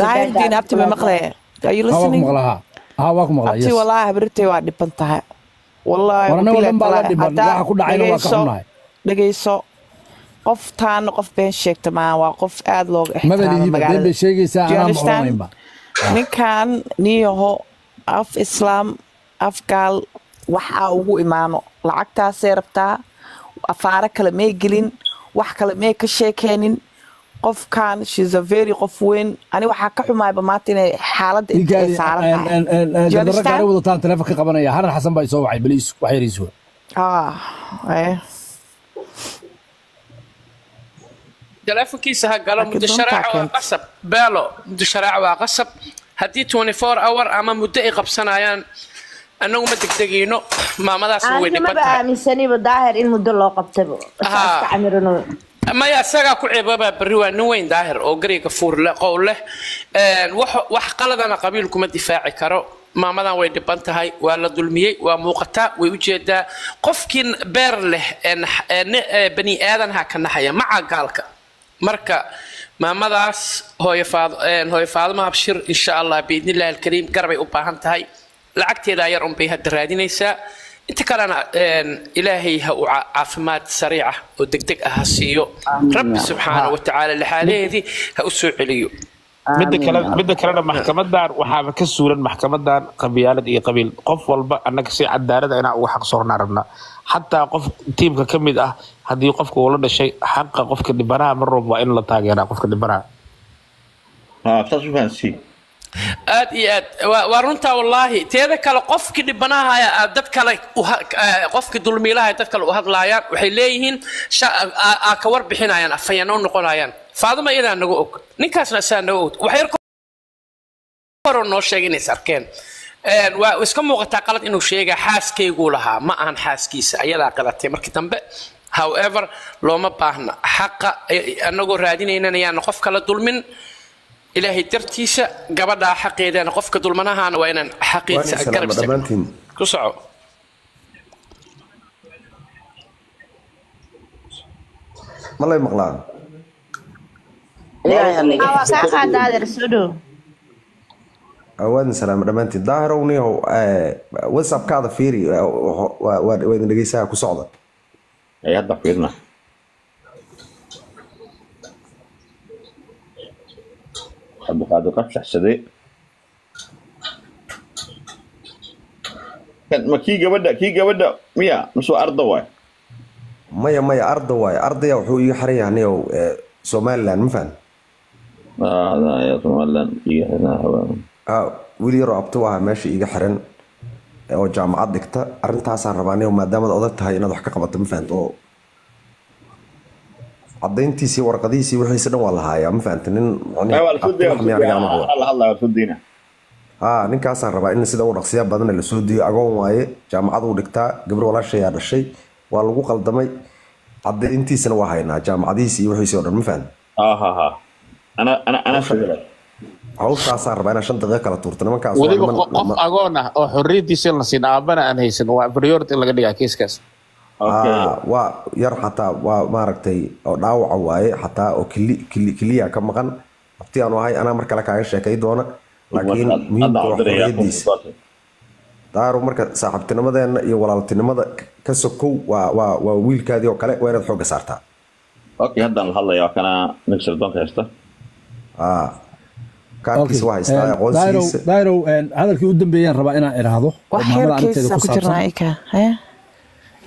Speaker 3: Daahir diin abti may maqlee? Are you
Speaker 8: ha
Speaker 3: abti walaahi habirtay waa dhiban tahay dhegeyso qof taana qof been sheegta maaha waa qof aad looga ixtiraamo ninkan niyaho af islaam af gaal waxaa ugu imaano. Lacagtaasay rabtaa afaaro kale may gelin wax kale may ka sheekeenin qofkan shes a very qof weyn. Ani waxaa ka xumaayba maanta inay xaaladda inta ay
Speaker 8: ninkaadi
Speaker 3: saaran tahay
Speaker 8: gaari wadataan taleefon ka qabanaya. Haran xasan baa isoo wacay baliis wax yar iisuga
Speaker 3: ah eh.
Speaker 7: teleefonkiisa ha galo sharaaca waa qasab. Beelo muddo sharaaca waa qasab. Haddii 24 hour ama muddo ay qabsanayaan annagu ma degdegayno maamadaasna way dhiban tahay
Speaker 11: aaminsaniba daahir in muddo loo qabtaba
Speaker 7: maya isagaa ku ceebaba berri waa nin weyn daahir oo gariga fuur leh qowl leh. Wax qaladana qabiil kuma difaaci karo. Maamadan way dhiban tahay waa la dulmiyey waa muuqataa way u jeedaa qofkii beer leh bani aadanha ka naxaya maca gaalka. Marka maamadaas hooyo faadimo habshir insha allah biidnillahi alkariim garbay u baahan tahay. Lacagteeda yar unbay hadda raadinaysaa inta kalena een, ilaahay ha u ca- caafimaad sariica oo degdeg ah ha siiyo. Rabbi subxaana wa tacaala laxaalaheedii ha u soo celiyo.
Speaker 10: Midda kale midda kalena maxkamadan waxaaba ka suulan maxkamadan qabyaalad iyo qabiil. Qof walba annaga si cadaalada inaan uga xaq soornaa rabnaa xataa qof tiimka ka mid ah haddii qofka uu la dhashay xaqa qofka dhibanaha mar walba waa in la taageeraa qofka dhibanaha
Speaker 7: aad iyo aad. Waa runtaa wallaahi teeda kale qofkii dhibanaha ah, dad kale qofkii dulmiilaha dad kale u hadlaayaan waxay leeyihiin aa ka warbixinayaan afayana u noqonayaan. Faaduma iyadaa naga og. Ninkaasna asaa naga og. Waxyar horoo noo sheegay inays arkeen. Een, waa iska muuqataa qalad inuu sheegaa xaaskayguu lahaa. Ma ahan xaaskiisa ayadaa qalatay markii dambe however looma baahna. Xaqa anagoo raadinaynana yaana qof kala dulmin ilaahay dartiisa gabadhaa xaqeedana qofka dulmanahaana waa inaan xaqiisa garab ku soco
Speaker 12: ma lay maqlaan waadin salaama dhammaantiin daahirow niyow whatsappkaada fiiri eh, waa- idin dhegeysaha ku socda
Speaker 2: hadda fiirna cabdiqaadir qabsaxsade kan ma kii gabadha kii gabadha miya waa arda waay
Speaker 12: maya maya arda waaye ardaya wuxuu iga xiran yahay niyow eh, somaliland ma fahan
Speaker 2: somaliland
Speaker 12: Ah, yaroo abti u ahaa meesha iga xiran oo jaamacad dhigta arrintaasaan rabaa niyow maadaamaad odag tahay inaad wax ka qabato ma fahanta oo aan noqdo
Speaker 2: la hadlaa waa soo deyna
Speaker 12: haa ninkaasaan rabaa in sida u dhaqsiya badan la soo diyo agoon waaye jaamacad uu dhigtaa gabar walaashayaa dhashay waa lagu qaldamay. Cadayntiisana waa haynaa jaamacadihiisii iyo wixiisii oo dhan ma fahan
Speaker 2: ha ha ha ana ana ana sabila
Speaker 12: hawshaasaan rabaa inaan shan daqiiqo kala tuurto nimankaas
Speaker 10: weliba qof agoon ah oo xorriyadiisa la siin aabana aan haysan waa priority in laga dhigaa kiiskaas.
Speaker 12: Aa, waa yar xataa waa maaragtay oo dhaawaca waaye xataa oo kili kili kiliya ka maqan. Abti aanu ahay anaa mar kale kaaga sheekay doona laakiin muhiimka xorriyadiisa daaru marka saaxiibtinimadeena iyo walaaltinimada ka sokow waa waa waa wiilkaadii oo kale waa inaad xoogga saartaa.
Speaker 2: Okay haddaan la hadlaya waa kana nin sirdoonka haysta?
Speaker 12: Aa, kaarkiisa waa haystaa
Speaker 8: dairow
Speaker 12: aqoonsigiisa
Speaker 8: dairow hadalkii u dambeeyaan rabaa inaan idhaahdo.
Speaker 3: Wax yarkiisa
Speaker 8: ku
Speaker 3: jirnaa
Speaker 8: saabsan.
Speaker 3: ika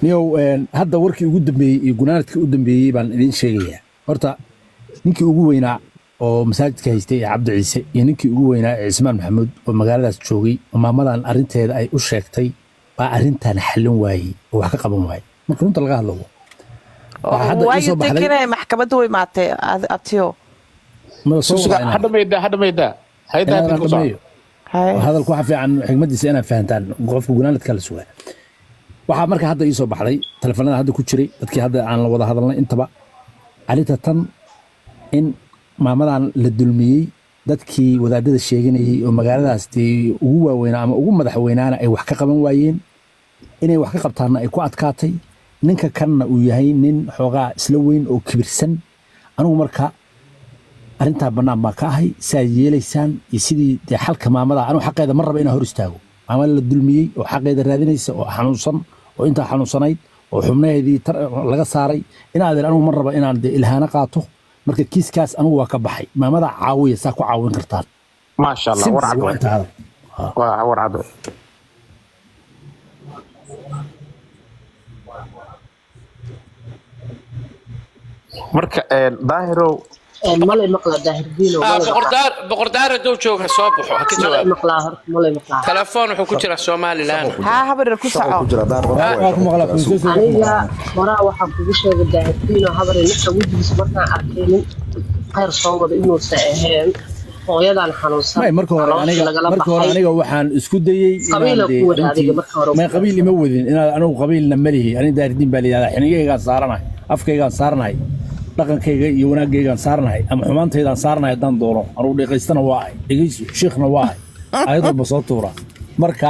Speaker 8: niyow een, hadda warkii ugu dambeeyey iyo gunaanadkii u dambeeyey baan idin sheegayaa. Horta ninkii ugu weynaa oo masaajidka haystay ee cabdi ciise iyo ninkii ugu weynaa ee cismaan maxamuud oo magaaladaas joogay oo maamadan arrinteeda ay u sheegtay baa arrintan xallin waayey oo wax ka qaban waayey. Marka runta laga
Speaker 3: abtiyo Haya.
Speaker 8: hadalku waxa fiican xigmadiisa inaad fahantaan qofka gunaanadka la sugaa waxaa marka hadda ii soo baxday telefoonada hadda ku jiray dadkii hadda aan la wada hadalnay intaba arrinta tan in maamadan la dulmiyey dadkii wadaadada sheeganayey oo magaaladaas dee ugu waaweynaa ama ugu madaxweynaana ay wax ka qaban waayeen inay wax ka qabtaanna ay ku adkaatay ninka kanna uu yahay nin xoogaa isla weyn oo kibirsan anigu marka arrintaa bannaan baa ka ahay siaad yeelaysaan iyo sidii dee xalka maamada anigu xaqeeda ma raba inaan hor istaago. Maamada la dulmiyey oo xaqeeda raadinaysa oo xanuunsan oo intaa xanuunsanayd oo xubnaheedii laga saaray inaadeer anigu ma raba inaan dee ilhaano qaato. Marka kiiskaas anigu waa ka baxay. Maamada caawiya saa ku caawin kartaan.
Speaker 10: Maasha allah war cad war cad marka een, daahirow
Speaker 9: malay maqlaa daahirdiino
Speaker 7: Ah, boqordaar boqordaar hadduu joogo ha soo baxo ha ka jawaab
Speaker 9: maqlaa horta malay maqlaa
Speaker 7: telefoon wuxuu ku jiraa somaliland
Speaker 3: haa habaryar ku soco
Speaker 9: aniga horaa waxaan kugu sheegay daahirdiino habare ninka wejigiisa markaan arkaynin khayr soo wada inuusan ahayn hooyadan xanuunsan.
Speaker 8: May marka hore aniga waxaan isku dayey may qabiil ima wadin inaad anigu qabiilna malihi aniga daardiin baa layihahdaa xinigaygaan saaranahay. Afkaygaan saaranahay dhaqankayga iyo wanaagaygaan saaranahay ama xumaantaydaan saaranahay haddaan doono anugu dhegaystana waa ahay dhegaysi shiikhna waa ahay walba soo tuura. Marka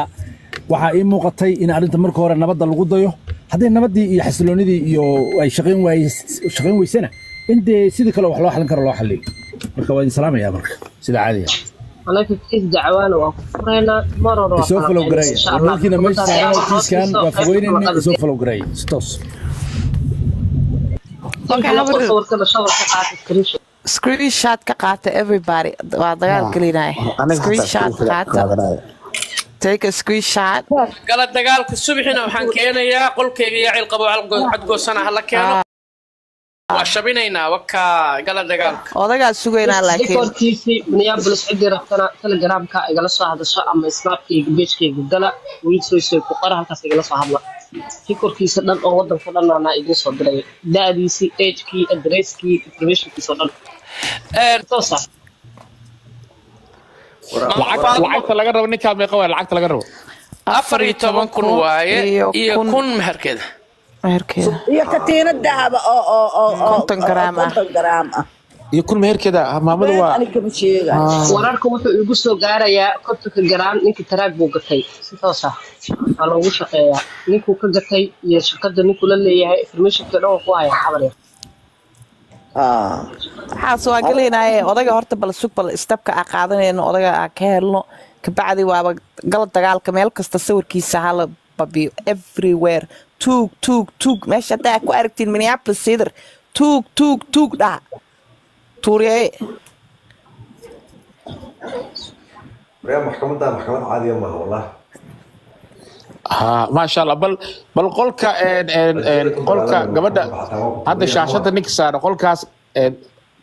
Speaker 8: waxaa ii muuqatay in arrinta marka hore nabadda lagu dayo. Hadday nabaddii iyo xasiloonidii iyo ay shaqayn weysana in dee sidii kale wax loo xallin karo loo xalliyo marka waa idin salaamayaa marka sida caadiga
Speaker 9: waa
Speaker 8: isoo
Speaker 9: kala
Speaker 8: falow
Speaker 9: qaybin,
Speaker 8: gareey
Speaker 9: insha Allah.
Speaker 8: warkiina meesha saaran
Speaker 9: Gabadhaas
Speaker 8: kiiskan waa fogeynayna isoo falow gareey si toos
Speaker 9: Ninka la soo sawirkana shawarka qaata screenshot.
Speaker 3: ka qaata everybody. Waa dagaal gelinaya screenshot qaata. take a screenshot.
Speaker 7: Gala dagaalka subaxina waxaan keenayaa qolkayga iyo cilqabo cadgoosana hala keeno. Waa shabinaynaa wakaa gala dagaalka.
Speaker 3: Odagaa sugaynaa laakiin.
Speaker 9: Rekoorkiisii Minneapolis cidii rabtana telegramka igala soo hadasho ama snapkayga pagekayga gala. Wiilsoysay ku qora halkaas igala soo hadla rekoorkiisa dhan oo wadanka dhan anaa idiin soo diray. Da'diisii agekii adresskii informationkiisa oo dhan
Speaker 10: lacagta laga rabo ninkaa meeqa waay lacagta laga rabo?
Speaker 7: Afar iyo toban kun waaye
Speaker 3: iyo kun-
Speaker 7: meherkeeda.
Speaker 3: Meherkeeda.
Speaker 1: Iyo katiinad dahaba oo oo oo oo
Speaker 3: Konton garaam ah.
Speaker 1: Ah
Speaker 10: iyo kun meherkeeda maamada waa
Speaker 9: wararka wuxuu igu soo gaarayaa kontonka garaan ninkii taraag buu gatay. Si toos ah. Waa loogu shaqeeyaa. Ninkuu ka gatay iyo shirkada ninkuu la leeyahay informationka dhan waa ku hayaa xabar yar.
Speaker 3: Waxaas waa gelaynaaye odaga horta bal sug bal istabka aa qaadanayno odaga aa ka helno. Kabacdi waaba gala dagaalka meel kasta sawirkiisa hala babiyo. Everywhere. Tuug tuug tuug meesha haddaa ku aragtiin minneapolis cedar. Tuug tuug tuug dhaha tuuryaye
Speaker 12: Maria maxkamadda maxkamad caadiya maaha wallahi
Speaker 10: ha maasha allah bal bal qolka qolka gabadha hadda shaashada ninka saara qolkaas een,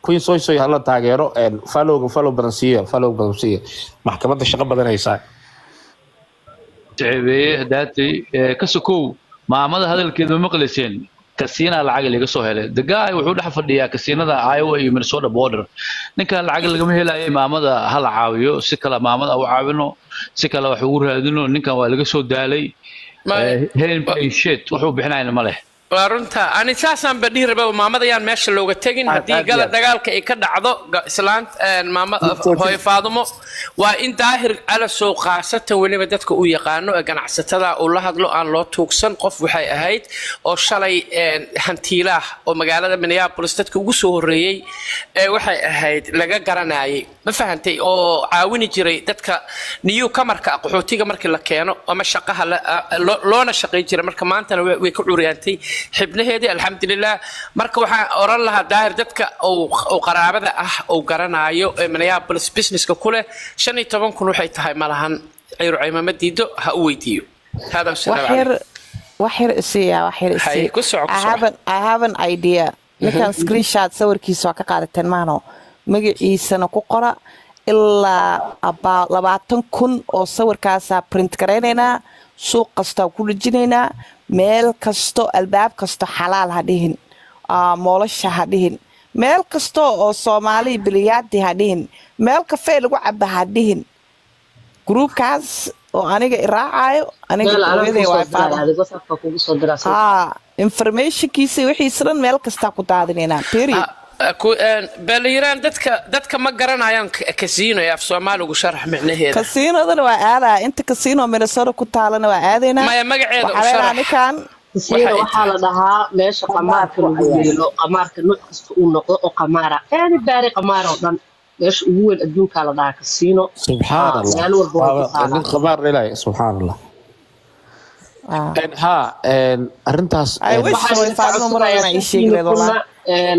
Speaker 10: queen soy soy hala taageero een, followga follow badan siiya follow badan siiya maxkamadda shaqo badan haysaa
Speaker 13: ka sokow maamada hadalkeeda ma maqlayseen kasiinaa lacag laga soo helay. The guy wuxuu dhex fadhiyaa kasiinada iowa iyo minnesota border. Ninkan lacag lagama helayo maamada hala caawiyo si kale maamada u caawino si kale wax ugu raadino ninkan waa laga soo daalay. Shet wuxuu bixinayna ma leh
Speaker 7: runta. Ani saasaan ba dhihi raba maamadayaan meesha looga tegin. Haddii
Speaker 13: aad
Speaker 7: gala dagaalka ay ka dhacdo ga- islaant een, maama hooyo faadumo waa in daahir alasow khaasatan weliba dadka uu yaqaano ee ganacsatada uu la hadlo aan loo tuugsan. Qof waxay ahayd oo shalay hantiilaah oo magaalada minneapolis dadka ugu soo horreeyey ee waxay ahayd laga garanayay ma fahantay oo caawini jiray dadka new kamarka qaxootiga markii la keeno ama shaqaha loona shaqayn jiray. Marka maantana way ka curyaantay xibnaheedii alxamdulilah marka waxaan oran lahaa daahir dadka uu uu qaraabada ah uu garanaayo ee minneapolis businesska ku leh shan iyo toban kun waxay tahay malahan ciiru ciimama diido ha u weydiiyo. Hada
Speaker 3: wax yar wax yar isiya wax yar
Speaker 7: Hay,
Speaker 3: isiya
Speaker 7: ku soco, ku
Speaker 3: I
Speaker 7: soco.
Speaker 3: have an- I have an idea. Ninkan
Speaker 7: Mhm.
Speaker 3: screenshot sawirkiisa waa ka qaadateen maano. Magaciisana ku qora ilaa about labaatan kun oo sawirkaasaa print garaynaynaa suuq kastaa ku dhejinaynaa meel kasto albaab kasto xalaal ha dhihin. Ah, moolasha ha dhihin. Meel kasto oo soomaali biliyaadi ha dhihin. Meel kafee lagu caba ha dhihin. Gruubkaas oo aniga iraacayo informationkiisa wixiisa dhan meel kastaa ku daadinaynaa period
Speaker 7: balayiraan dadka dadka ma garanayaan ka- kasiino ee af soomaaligu sharax micnaheeda.
Speaker 3: Kasiinadana waa aadaya inta kasiino minnesota ku taalana waa aadaynaa
Speaker 7: Maya, magaceeda u
Speaker 3: waxaa leenahay
Speaker 7: sharax.
Speaker 3: ninkan
Speaker 9: kasiino waxaa la dhahaa meesha qamaarka lagu yeelo. Qamaarka nooc kasta uu noqdo oo qamaara. Aani baari qamaar oo dhan. Meesha ugu weyn adduunkaa la dhahaa kasiino
Speaker 10: subxaan allah
Speaker 9: meel walba waa ku
Speaker 10: Waa-
Speaker 9: taalaa.
Speaker 10: Nin qabaar ilaahay haa een,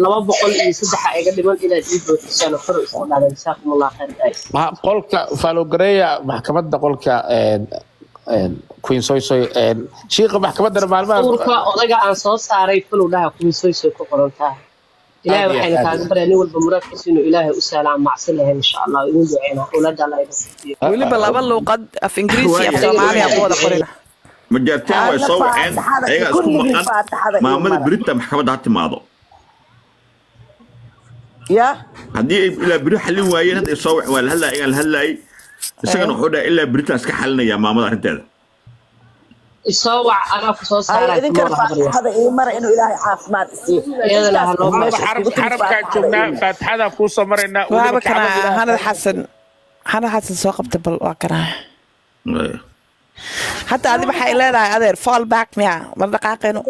Speaker 9: laba boqol iyo saddexa iga dhiman inaad ii bootisaan oo kor isku dhaadan jazaakumullah khayr
Speaker 10: qolka faalogareeya maxkamadda qolka een, een, queen soy soy een, shiiqa maxkamaddana maalmaha
Speaker 9: sawirka odaga aan soo saaray falow dhaha kuwisoysay ku qoran tahay ilaahay waxayna kaaga baryaa nin walba muraadkiisa inuu ilaahay u saalaan macsi lahayn insha allah idin duceynaa alla idin siiyo
Speaker 3: weliba laba luuqad af ingiriisi af soomaali aan ku wada qorina
Speaker 2: ma jaarteen way soo waceen? Ayagaa isku maqan. Maamada berita maxkamadda ha timaado
Speaker 1: ya.
Speaker 2: Haddii ay ilaa beri xallin waayeen hadda ay soo waceen waa la hadlaayay igaan la hadlaayay isagana wuxuu dhahay ilaa beritaan iska xalinayaa maamada arrinteeda.
Speaker 9: Isoo wac anaa ku soo
Speaker 1: ay
Speaker 9: saaray
Speaker 1: idinkana faataxada ii mara inuu ilaahay caafimaad isiiyo.
Speaker 9: Iyadana ha loo
Speaker 10: Maamada
Speaker 1: meesha
Speaker 10: xarab-
Speaker 1: iskugu timi
Speaker 10: xarabkaan
Speaker 1: faataxada
Speaker 10: joognaa faatixadaa kuu soo maraynaa
Speaker 3: waaba
Speaker 10: weliba
Speaker 3: kana
Speaker 10: kacbada ilaahay.
Speaker 3: hanad xasan. Hanad xasan soo qabta bal waa kana hadda adi waxay leedahay adeer fall back miya mar dhaqaaqayno.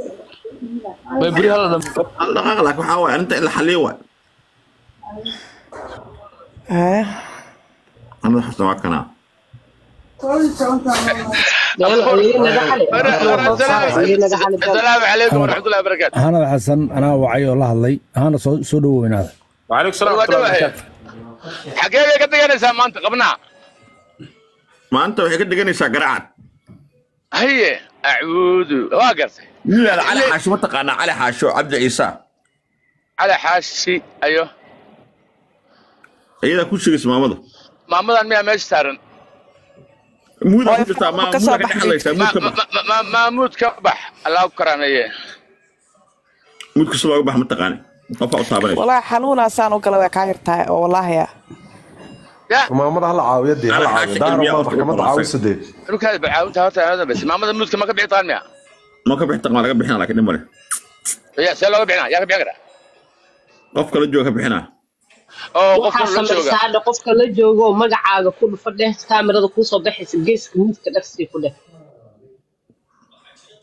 Speaker 13: Beri
Speaker 2: hal dhaqaaq. Laakiin waxaa waaye arrinta in la xalliyo waay
Speaker 3: Eh,
Speaker 2: anada xasan waa kanaa
Speaker 14: asalaamu calaykum waraxmatullahi wabarakaatu
Speaker 8: hanad xasan anaa wacay oo la hadlay hana soo soo dhoweynaada
Speaker 10: وعليكم السلام
Speaker 14: waa
Speaker 10: ورحمة الله
Speaker 14: dhawahay
Speaker 10: وبركاته
Speaker 14: xagee bay ka deganaysaa maanta qabnaa
Speaker 2: maanta waxay ka deganaysaa garacad
Speaker 14: haye acuudu waa gartay
Speaker 2: nin la cali xaasho ma taqaanaa cali xaasho cabdi ciisa
Speaker 14: cali xaashi ayo
Speaker 2: iyadaa ku sheegaysa maamada
Speaker 14: maamadan miyaa meesha saaran maamuud ka bax allaa ku karaameeye
Speaker 2: muud kasta looga bax ma taqaani qofaa u taabanaysa
Speaker 3: walaahi xanuunaasaan u gala waa kaa yartahay oo wallaahi ah
Speaker 12: maamada hala caawiyo dee hala caawiyo daaro maxkamadda caawiso dee
Speaker 14: dhulkaada bacaawinta horta aada dambaysa maamada muudka ma ka bixi taan miya
Speaker 2: ma ka bixi taqaan laga bixina laakiin dhib male
Speaker 14: ya see looga bixinaa yaa ka bixin karaa
Speaker 2: qof kala jooga ka bixinaa
Speaker 14: oo
Speaker 9: waxaa
Speaker 14: qofkan la jooga.
Speaker 9: samaysaa hadha qofka la joogo magacaaga ku dhufo dheh kaamirada kuusoo baxaysa geeska midka dhagsii ku dheh.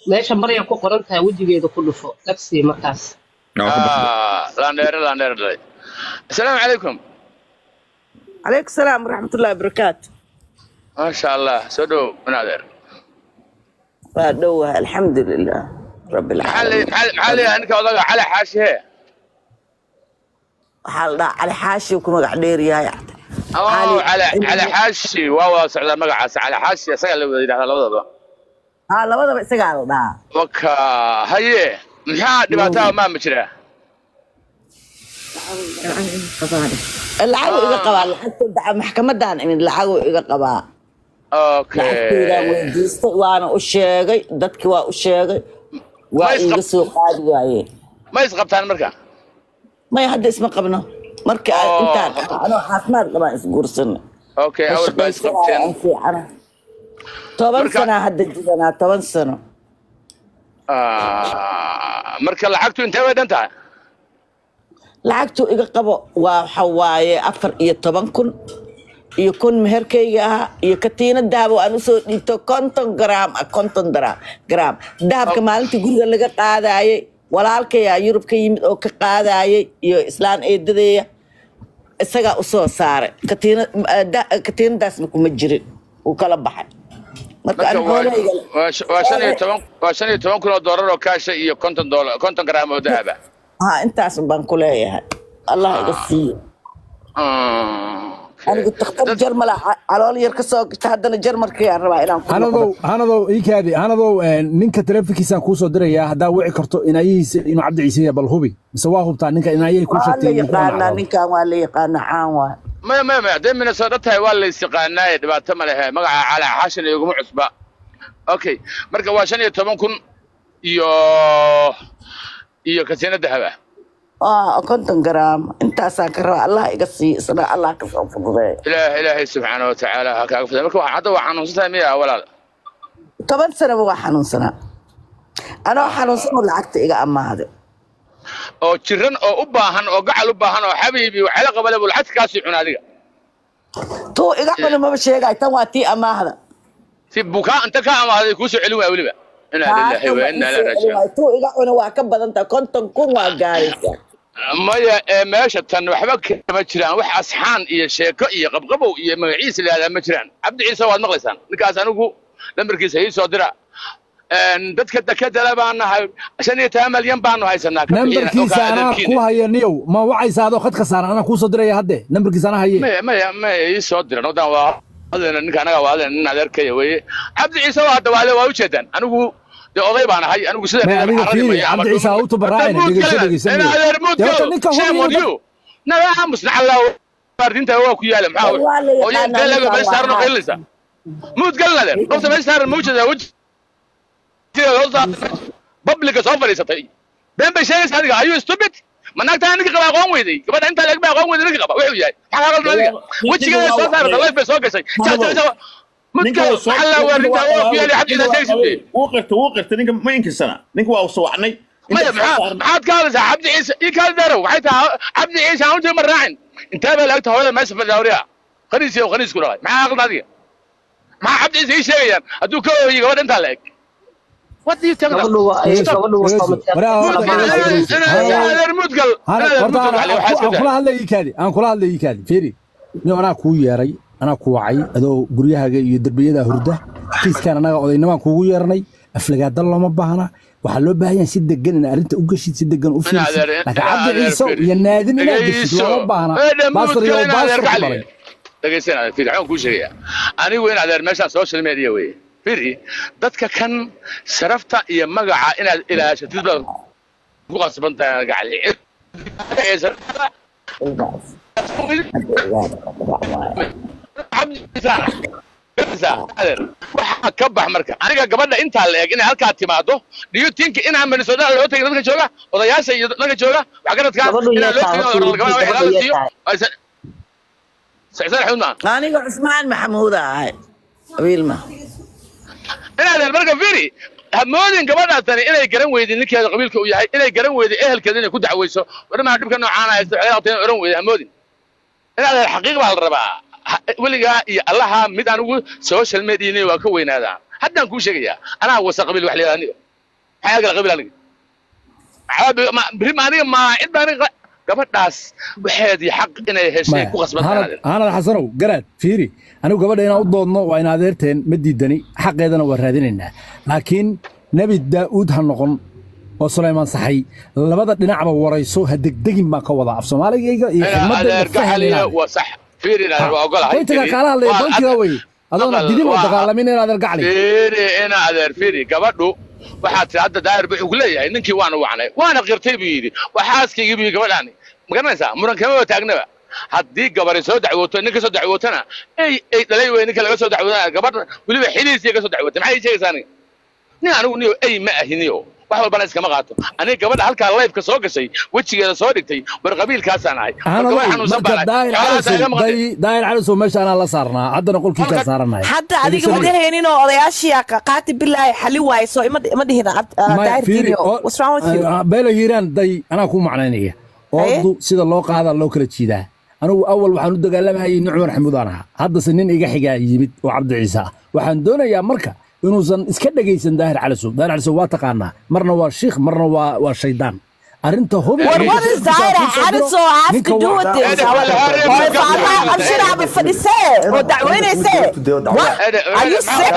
Speaker 9: Meesha marya ku qoran tahay wejigeeda ku dhufo dhagsii markaas.
Speaker 14: Ah, laandheere laandheere dhalay asalaamu calaykum
Speaker 1: calaykum salaam waraxmatullahi wabarakaatu.
Speaker 14: Maasha allah soo dhow minaadeer
Speaker 1: waa dhowaha alxamdulilah rabbi
Speaker 14: maxaa le-
Speaker 1: alcaalamiin
Speaker 14: maxaa leeyahay ninka odaga cali xaashi hee
Speaker 1: waxaa la dhahaa cali xaashi ku magac dheer yahay.
Speaker 14: Oo
Speaker 1: cali
Speaker 14: xaashi. Waa wada socdaa magacaas. Cali xaashi isagaa la wada yidhahdaa labadaba.
Speaker 1: Haa labadaba isagaa la dhahaa
Speaker 14: waka haye maxaa dhibaataa maa ma jiraa
Speaker 1: lacagu iga qabaa. Lacagta maxkamadan imid lacagu iga qabaa. Lacagteydaan weydiistay waana u sheegay. Dadki waa u sheegay. Waa
Speaker 14: isqab
Speaker 1: soo qaadi waayeen
Speaker 14: ma isqabtaan marka
Speaker 1: maya hadda isma qabno marka intaan anoo caafimaad qabaan fiicana toban sanaa hadda jiranaa toban sano
Speaker 14: marka lacagtu intee bay dhan tahay
Speaker 1: lacagtuu iga qabo waa waxa waaye afar iyo toban kun iyo kun meherkayga ahaa iyo katiina dahab oo aan u soo dhiibto konton garaam ah konton dara garaam dahabka maalintii guriga laga qaadayay walaalkayaa yurub ka yimid oo ka qaadayay iyo islaan eedadeeya isagaa u soo saaray. Eh, da- katiinadaasna kuma jirin. Wuu kala baxay.
Speaker 14: Waa shan iyo toban kun oo doolar oo kaasha iyo konton doolar konton garaam oo dahaba
Speaker 1: ha intaas baan ku leeyahay. Allah iga siiyo anigu takhtar jarmala calool yar ka soo gata haddana jarmarkayaan rabaa inaan
Speaker 8: hanadow hanadow iikaadi hanadow een, ninka taleefankiisaan kuusoo dirayaa haddaa wici karto inaayihiisa inuu cabdi ciise yahay bal hubi. Mise waa hubtaa ninka inaayihii kuu
Speaker 1: waa
Speaker 8: sheegtay
Speaker 1: yaqaanaa ninkan waa la yaqaanaa caan waay
Speaker 14: maya maya maya hadday minnesota tahay waa la isyaqaanaaye dhibaato ma lehe magaca cali xaashin iguma cusba. Okay marka waa shan iyo toban kun iyo iyo kasiina dahaba.
Speaker 1: waa konton garaam intaasaan ka rabaa allah iga siiyo isna allah ka soo fududeeyo
Speaker 14: ilaah ilaahay subxaana wa tacaala ha kaaga fida marka hadda waa xanuunsan tahay miya walaal.
Speaker 1: Toban sanaba waa xanuunsanaa anoo xanuunsanoo lacagta iga amaahday
Speaker 14: oo jiran oo u baahan oo gacal u baahan oo xabiibi waxyaala qabale buu lacagta kaasii cuna adiga.
Speaker 1: Tuu iga cuni maba sheegay tan waa tii amaahda
Speaker 14: si bukaa inta ka amaaday kuu soo celin waa weliba. Inaa lillahi wa inaa ilaa raajicuun
Speaker 1: tuu iga cuni waa ka badan tahay konton kun waa gaaraysaa
Speaker 14: maya ee meesha tan waxba kama jiraan. Wax asxaan iyo sheeko iyo qabqabow iyo magaciisa la yihahdaa ma jiraan. Cabdi ciise waad maqlaysaan? Ninkaas anigu lambarkiisa ii soo dira. Dadka dekedala baan nahay shan iyo toban malyan baanu haysanaa.
Speaker 8: Nambarkiisa anaa ku haya niyow. Ma wacaysa adoo khadka saaran anaa kuusoo diraya hadde. Nambarkiisa anaa haye.
Speaker 14: Maya maya maya ii soo diran wadan waa ninka anaga waa adeena nin adeerkaya weeye. Cabdi ciise waa hadda waale waa ujeedaan anigu dee oday baan ahay anigu sida
Speaker 8: may
Speaker 14: reer
Speaker 8: adiga
Speaker 14: caradi
Speaker 8: fiiri
Speaker 14: maya ama
Speaker 8: cabdi ciise ha u
Speaker 14: hadda
Speaker 8: tubaraacayna
Speaker 14: muud
Speaker 8: dhegeyso
Speaker 14: gala
Speaker 8: dhegeyso
Speaker 14: ina
Speaker 8: niyow
Speaker 14: adeer muud
Speaker 8: dee horta
Speaker 14: galo
Speaker 8: ninka
Speaker 14: shame
Speaker 8: hubiyo
Speaker 14: on
Speaker 8: dad
Speaker 14: you. Naga aamus nacallaa waardinta waa ku yaalla maxaa
Speaker 1: waa la
Speaker 14: oo yaa
Speaker 1: yaqaanaa
Speaker 14: intee laga
Speaker 1: ninkan
Speaker 14: meesha
Speaker 1: waa
Speaker 14: saaran oo
Speaker 1: caan
Speaker 14: qaylinaysa muud galan adeer qofta meesha saaran ma u jeedaa weji babliga soo fadhiisatay. Been bay sheegaysa adiga are you stupid? Ma naagtaa ninka qaba aqoon weyday. Gabadha intaa leeg baa aqoon weyday ninka qaba wuxuu yahay. Maxaa qaldan adiga wejigeeda soo saarata life bay soo gashay. Mudka maxalla waarinta waa
Speaker 2: qirta ninka waa soo wacnay.
Speaker 14: Maya maxaa maxaad ka hadlaysaa cabdi ciise ii kaali darow waxay tahay cabdi ciise aan ujee ma raacin. Intee bay laagta hooyada meesha fadhiya khaniis iyo khaniis ku dhalay maxaa qaldan adiga? Maxaa cabdi ciise ii sheegayaan? Hadduu ka ooyey gabadha intaa
Speaker 8: ana
Speaker 14: waxaa
Speaker 8: aan kula
Speaker 14: daa
Speaker 8: hadlay iikaadi aan kula hadlay iikaadi fiiri niyow anaa kuu yeeray anaa ku wacay adoo guryahaaga iyo derbiyada hurda. Kiiskaan anaga odaynimaan kuugu yeernay. Aflagaada looma baahna. Waxaa loo baahan yahay si degan in arrinta u geshid si degan u
Speaker 14: ina
Speaker 8: fiirsid laakiin
Speaker 14: ina
Speaker 8: cabdi
Speaker 14: firi
Speaker 8: iyo naadin inaad geshid looma baahna.
Speaker 14: Eedhe
Speaker 8: baastor
Speaker 14: mudgal
Speaker 8: iyo
Speaker 14: ina adeer
Speaker 8: baastor ku
Speaker 14: gacli
Speaker 8: dhalay
Speaker 14: dhegeysa ina adeer firi waxaan kuu sheegayaa. Anigu in adeer meeshaan social media weeye. Firi dadka kan sharafta iyo magaca inaad ilaashatid baad ku qasban tahay gacli waxaa ka bax marka. Aniga gabadha intaa la eg inay halkaa timaado do you think inaan minnesota loo tegin dadka jooga odayaasha iyo dadka jooga wax garadka
Speaker 9: gabadhu
Speaker 14: inaan loo tegin gabadha la siiyo
Speaker 1: aniga cusmaan maxamuuda ahay qabiilma
Speaker 14: inaadan marka firi hamoodin gabadhaa tani inay garan weydin ninkeeda qabiilka uu yahay inay garan weyday ehelkeeda inay ku dacweyso. Warmaa dhibka noocaana haysto waxyaalaha tani oran weyday hamoodin in adeer xaqiiq baa la rabaa weligaa iyo allaha mid anigu social media waa ka weynaadaa haddaan kuu sheegayaa anaa wasa qabiil wax leeyahay aniga. Maxaa gala qabiil aniga? Ma aniga ma cid baa aniga gabadhaas waxeedii xaq inay heshay ku qasbantahay
Speaker 8: hanad hanad xasanow garaad fiiri. Anigu gabadha inaan u doodno waa in adeerteen ma diidani xaqeedana waa raadinaynaa. Laakiin nebi daa'uud ha noqon oo sulaymaan saxay labada dhinacba warayso ha degdegin baan ka wadaa af soomaaligayga iyo xigmadda
Speaker 14: gabadhu waxaa tiri hadda daahir wuxuu ku leeyahay ninkii waana wacnay. Waana qirtay buu yidhi waa xaaskaygii buu yidhi gabadhaani. Ma garanaysaa? Muran kamaba taagnaba. Haddii gabari soo dacwooto nin ka soo dacwootana ey ey dhalay wey ninka laga soo dacwootana gabadha weliba xiliisiya ka soo dacwootay maxay sheegaysaa aniga? Nin anigu niyo ey ma ahiniyo wax walbana iskama qaato. Aniga gabadha halkaa lifeka soo gashay wejigeeda soo dhigtay war qabiilkaasaan ahay.
Speaker 8: Daahir calisow meesha anaa la saarnaa. Haddana qolkiisaa saaranahay.
Speaker 3: Hadda adiga ma dhehaynin oo odayaashii qaati bilaahi xali waayso. Ima ima dhihin Cabd- ah,
Speaker 8: Maya,
Speaker 3: daahir
Speaker 8: fiiri,
Speaker 3: diinio
Speaker 8: oo-
Speaker 3: what's wrong with you?
Speaker 8: Ah, beelo hiiraan day anaa kuu macnaynaya oodu sida loo qaadaa loo kala jiidaa. Anigu awal waxaan u dagaalamayay nin cumar xamuud aan ahaa haddase nin iga xigaa yimid oo cabdi ciise ah. Waxaan doonayaa marka inuusan iska dhegaysan daahir calisow daahir calisow waa taqaanaa marna waa shiikh marna waa waa shaydaan arrinta hubi
Speaker 3: What, what does Daira Hadiso have to do with this? oo ifaalaha qabshiraha bay fadhisee oo dacweynaysee What? Are you sick?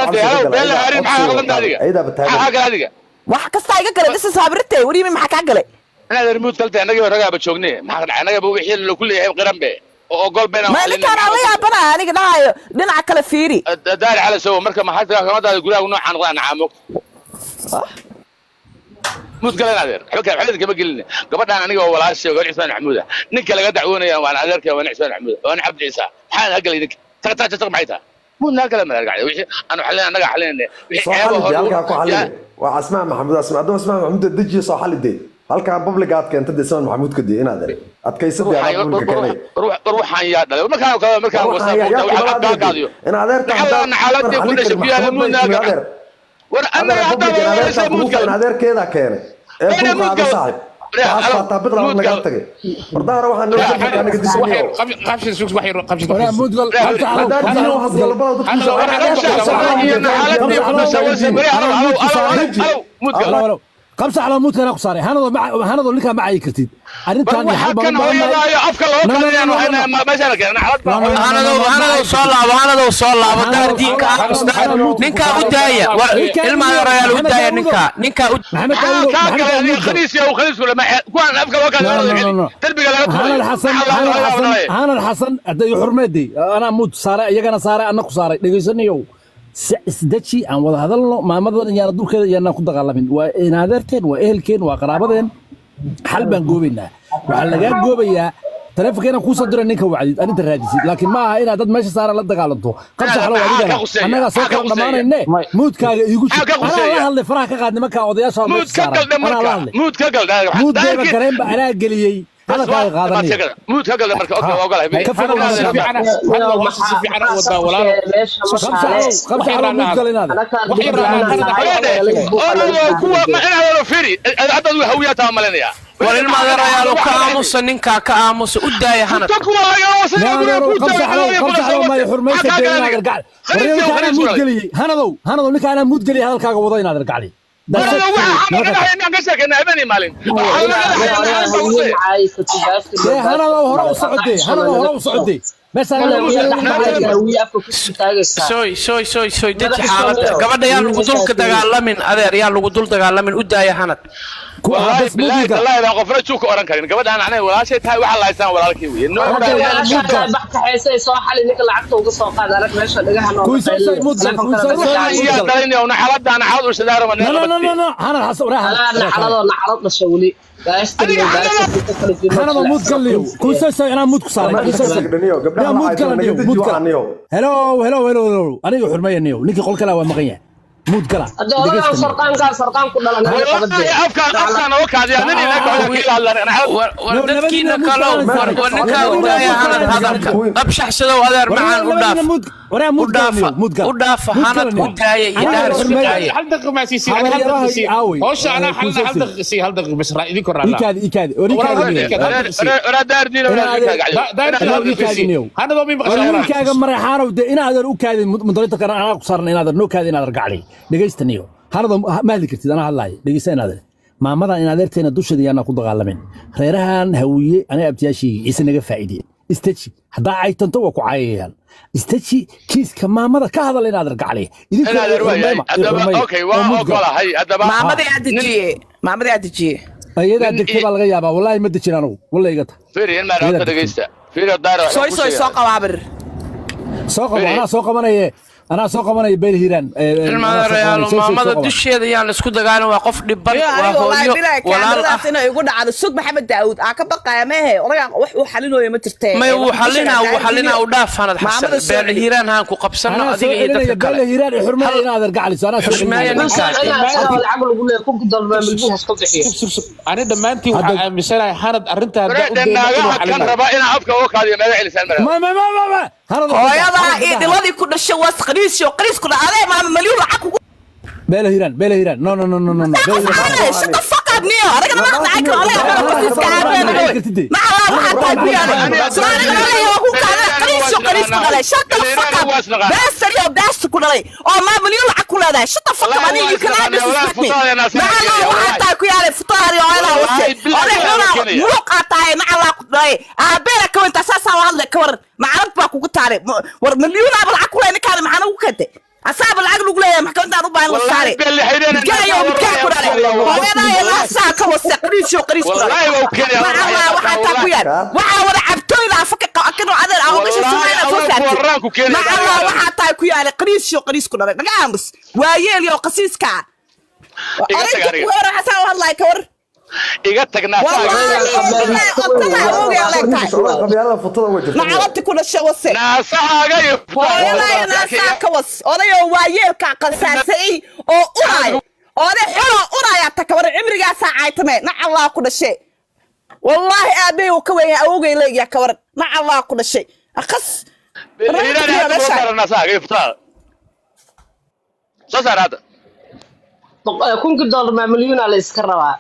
Speaker 3: wax kastaa iga do you mean maxaa kaa galay
Speaker 14: inaad remote kaltay annagii ragaaba joogne maxaa dhacay annagaba wixii la ku leeyahay qiran be ogol been
Speaker 3: ma ninkaan aan la yaabanahay aniga dhahayo dhinaca kale fiiri
Speaker 14: daari cala sowo marka maxaa kamadaada guryaha noocaan noqdaan caamo mud galeen adeer waxba kale waxba kama gelin gabadhaan aniga oo walaashay oo cismaan maxamuud ah ninka laga dacwoonaya waan adeerka waan cismaan maxamuud waan cabdi ciisa maxaan hagalay ninka tag tag tag maxay tahay mud naa kale madargacay wixii aan xalin annaga xalinayna wixii
Speaker 12: soo
Speaker 14: ceebo
Speaker 12: xalide
Speaker 14: hor
Speaker 12: halkaa ku xalide waa asmaa maxamuud asmaa haddaba asmaa maxamuud dejiye soo xalide halkaa public aad keenta de ismaan maxamuud ka dee inaad adaa publika keenay
Speaker 14: war waxaan yaa dhalay
Speaker 12: kula
Speaker 14: waxa
Speaker 12: adeerka
Speaker 14: naxalaan naxaalaadii ku dhashay ku yaalla mud naa
Speaker 12: adeer
Speaker 14: war annaga hadda
Speaker 12: public
Speaker 14: waa
Speaker 12: adeerka
Speaker 14: mud
Speaker 12: kurufa in adeerkeeda keenay ee ku qaada saaxib waxaas faataa biqla naga tagay wardaara waxaan noo sheegay anaga disniyo
Speaker 8: Walaal mudgal qabta calow qabta calow mudgal qabsa calow mudkana ku saaray hanado hanado ninkaa ma cayi kartid arrintan iyo xal badan
Speaker 7: hanadow hanadow soo laabo hanadow soo laabo daardiinka ninkaa u daaya war ilma adeerayaal u daaya ninkaa ninkaa u
Speaker 8: hanad xasan hanad xasan hanad xasan. Hadday xurmeedey anaa muud saaray iyagana saaray anna ku saaray dhegaysanayow isdeji aan wada hadalno maamadan yaana dulkeeda yaanaan ku dagaalamin waa inaadeerteen waa ehelkeen waa qaraabadeen xal baan goobaynaa. Waxaa lagaa goobayaa taleefonka inaan kuusoo diro ninka wacdid. Arrinta raadisid laakiin ma aha inaad dad meesha saaran la dagaalanto. Qabsa adigana annagaa soo kala dhammaanayne muudkaaga iigu jir. Anaa la hadlay faraha ka qaad nimankaa odayaasha meesha saaran anaa la hadlay muud beeba gareenba anaa geliyey هذا قاعد
Speaker 14: غاضني موت هقل مركا أوكي اوغلا
Speaker 8: هبي كفر
Speaker 7: الله سي فيعنا الله ما سي فيعنا ودا ولا ليش مش
Speaker 8: خمسة خمسة على موت قال هذا وحي رانا أنا كوا ما أنا ولا فيري. عدد هوياتها ملنيا
Speaker 7: ولن ما غير يا لو كآموس نينكا كآموس. وداي هنا. تقوى يا وسنا خمسة على خمسة على ما يحرميش
Speaker 14: دينا غير قاعد. هنا هنا هنا نينكا أنا موت قال هذا الكاغ ودينا غير قاعد haysan walaalkii weeye no ya dalayna una xaaladda ana xaalad u shadaaro ma
Speaker 8: no no no no hanad xasan hanado muud galiyo kuusaysa inaa muud ku saaray. Muud galaniyo muud gala helo helo helo helo aniga xurmayaniyo ninkii qol kale waa maqan yahay
Speaker 7: war dadkiina kalow war ninkaa hanad hadalka abshaxsadow adeer macaan u dhaaf
Speaker 8: waraa
Speaker 7: u
Speaker 8: mud
Speaker 7: dhaafa
Speaker 8: galaniyo mud gal
Speaker 7: u dhaafa
Speaker 8: mud
Speaker 7: hanad ku
Speaker 8: galaniyo
Speaker 7: daaya iyo
Speaker 8: Aniga
Speaker 7: dahar isku
Speaker 8: xurmeeya.
Speaker 7: daaya
Speaker 10: hal daqiiqo ma siisi hal
Speaker 8: Habar
Speaker 10: daqiiqo
Speaker 8: yarahay
Speaker 10: sii
Speaker 8: aawey.
Speaker 10: howsha anaa
Speaker 8: Eh,
Speaker 10: xalna hal
Speaker 8: kuusabsi.
Speaker 10: daqiiqo sii hal daqiiqo bas ra idinku raala
Speaker 8: ikaadi ikaadi war
Speaker 10: Waraa,
Speaker 8: ikaadi
Speaker 10: waraa,
Speaker 8: niyo
Speaker 10: hal daqiiqo sii.
Speaker 14: oraa daardiina
Speaker 8: Inaad-
Speaker 10: daarti
Speaker 8: Inaad
Speaker 10: hal daqiiqo
Speaker 8: ikaadi
Speaker 10: sii.
Speaker 8: niyo
Speaker 10: hanadoo mi maqashaa
Speaker 8: war
Speaker 10: waraa
Speaker 8: wiilkaaga maraxaanow de inaadan u kaadin mudalinta kana anaa ku saaran inaadan noo kaadin inaadan gacli dhegaysta niyo hanadoo ma hadli kartid anaa hadlaayo dhegaysta inaadan maamadan in adeerteena dusheeda yaana ku dagaalamin reerahan hawiye aniga abtiyaashii ciise naga faa'iidee istaji haddaa caytanto waa ku caayayaan. Istaji kiiska maamada ka hadal inaadan gacli
Speaker 14: inaadan waayahay haddaba okay waa ogolahay haddaba
Speaker 15: maamadii aad dejiye. Maamadii aad dejiye.
Speaker 8: Ayadaa degtay baa laga yaabaa. Wallaahi ma dejin anugu. Walla iga ta.
Speaker 14: Fiiri in maan horta dhegeysta fiiri daaro
Speaker 15: soy soy soo qabaabir
Speaker 8: soo qabo anaa soo qabanaye anaa soo qabanaya beel hiiraan
Speaker 7: maamada dusheeda yaan la isku dagaalin waa qof dhiban waa hooyo walaal ah.
Speaker 15: Inay igu dhacdo sug maxamed daawud aa ka baqaya mehe odagaan wax uu xalinooyo ma jirtee.
Speaker 7: May wuu xalinaa wuu xalinaa u dhaaf hanad
Speaker 15: Maamada
Speaker 7: xasan. Beel hiiraan. Haan ku qabsano adiga iyo dadka
Speaker 8: beel
Speaker 7: kale.
Speaker 8: Hiiraan ee xurmada inaadan gacliso anaa soo
Speaker 9: bixiyo
Speaker 10: ani dhammaantiin waxaa aaminsanahay hanad arrintaa
Speaker 14: naagaha kan raba inaa afka uga kaadiyo meega celisaan mara.
Speaker 8: Ma ma ma ma ma. Hanada
Speaker 15: hooyadaa iyo dhiladii ku dhashay was qaniisyo qaniis ku dhacday maama maliyun lacag kugu
Speaker 8: beel hiiraan beel hiiraan no no no no no. No beel hiiraan
Speaker 15: shut the fuck up niyo aniga ma dhacay karo aniga ma qaniiska aabeen ma ala waxa tahay ku yaalla soo aniga ma leeyahay ku kaala qaniisyo qaniis ku dhalay shut the fuck up baaster iyo baaster ku dhalay oo ma maliyun lacag ku leedahay shut the fuck up aniga you can have this with me ma ala waxa tahay ku yaalla futaari oo ala wase ore xuna muruq qaataay ma ala ku dhalay aabeena ka wanta saasa hadle ka war macalad baa kugu taare war maliyun aba lacag ku leeyahay ninkaan maxana ugu kentay asaaba lacag lagu leeyahay maxkamadaan u baahan la saare midkaayo midkaa ku dhalay hooyadaa ilaa saa ka wase qariisyo qariis ku dhalay macallaa waxaa taa ku yaal waxaa wada cabtooyda afaka qabakanoo adeer aa ugasha sumayna soo
Speaker 14: iga tagnaa
Speaker 12: qabyaalada fotada uga jirta
Speaker 15: macalabti ku dhashay wase.
Speaker 14: Naasahaaga iyo
Speaker 15: hooyadaaya naasaa ka was odayoo waa yeelka qasaasay oo uraayo oday xuloo uraayaa takawar cimrigaasaa caaytame. Nacallaa ku dhashay wallaahi aabey uu ka weynyaa awogay leegyaa ka waran nacallaa ku dhashay akas
Speaker 9: kunki dollar maa milyuuna la iska rabaa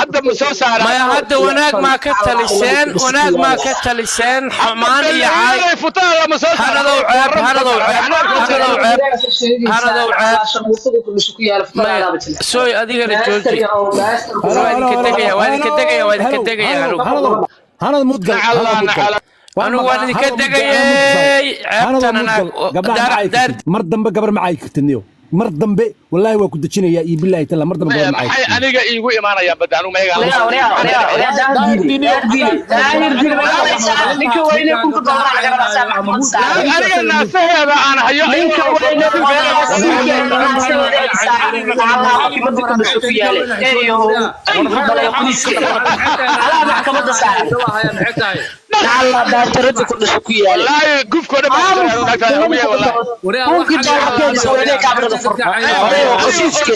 Speaker 14: hadda ma soo saara
Speaker 7: maya hadda wanaag maa ka taliseen wanaag maa ka taliseen xumaan iyo caay hanadow ceeb hanadow ceeb hanadow ceeb sooy adigana jooji waa idinka degaya waa idinka degaya waa idinka degaya anugu
Speaker 8: hanad mudgal
Speaker 7: anugu waan idinka degayay ceebtan anaag
Speaker 8: mar dambe gabar ma caayi kartid niyo mar dambe wallaahi waa ku dejinayaa iyo bilaahi tala mar dambe
Speaker 14: maxay aniga iigu imaanayaan badda anu meega aniga naasaheeda aan hayo Allah daktari tuko
Speaker 15: nisikie yale
Speaker 14: wallahi guf ko da daktari abuya wallahi
Speaker 13: mungkin daktari sore ne kabra da furqa ayo sisi
Speaker 15: ke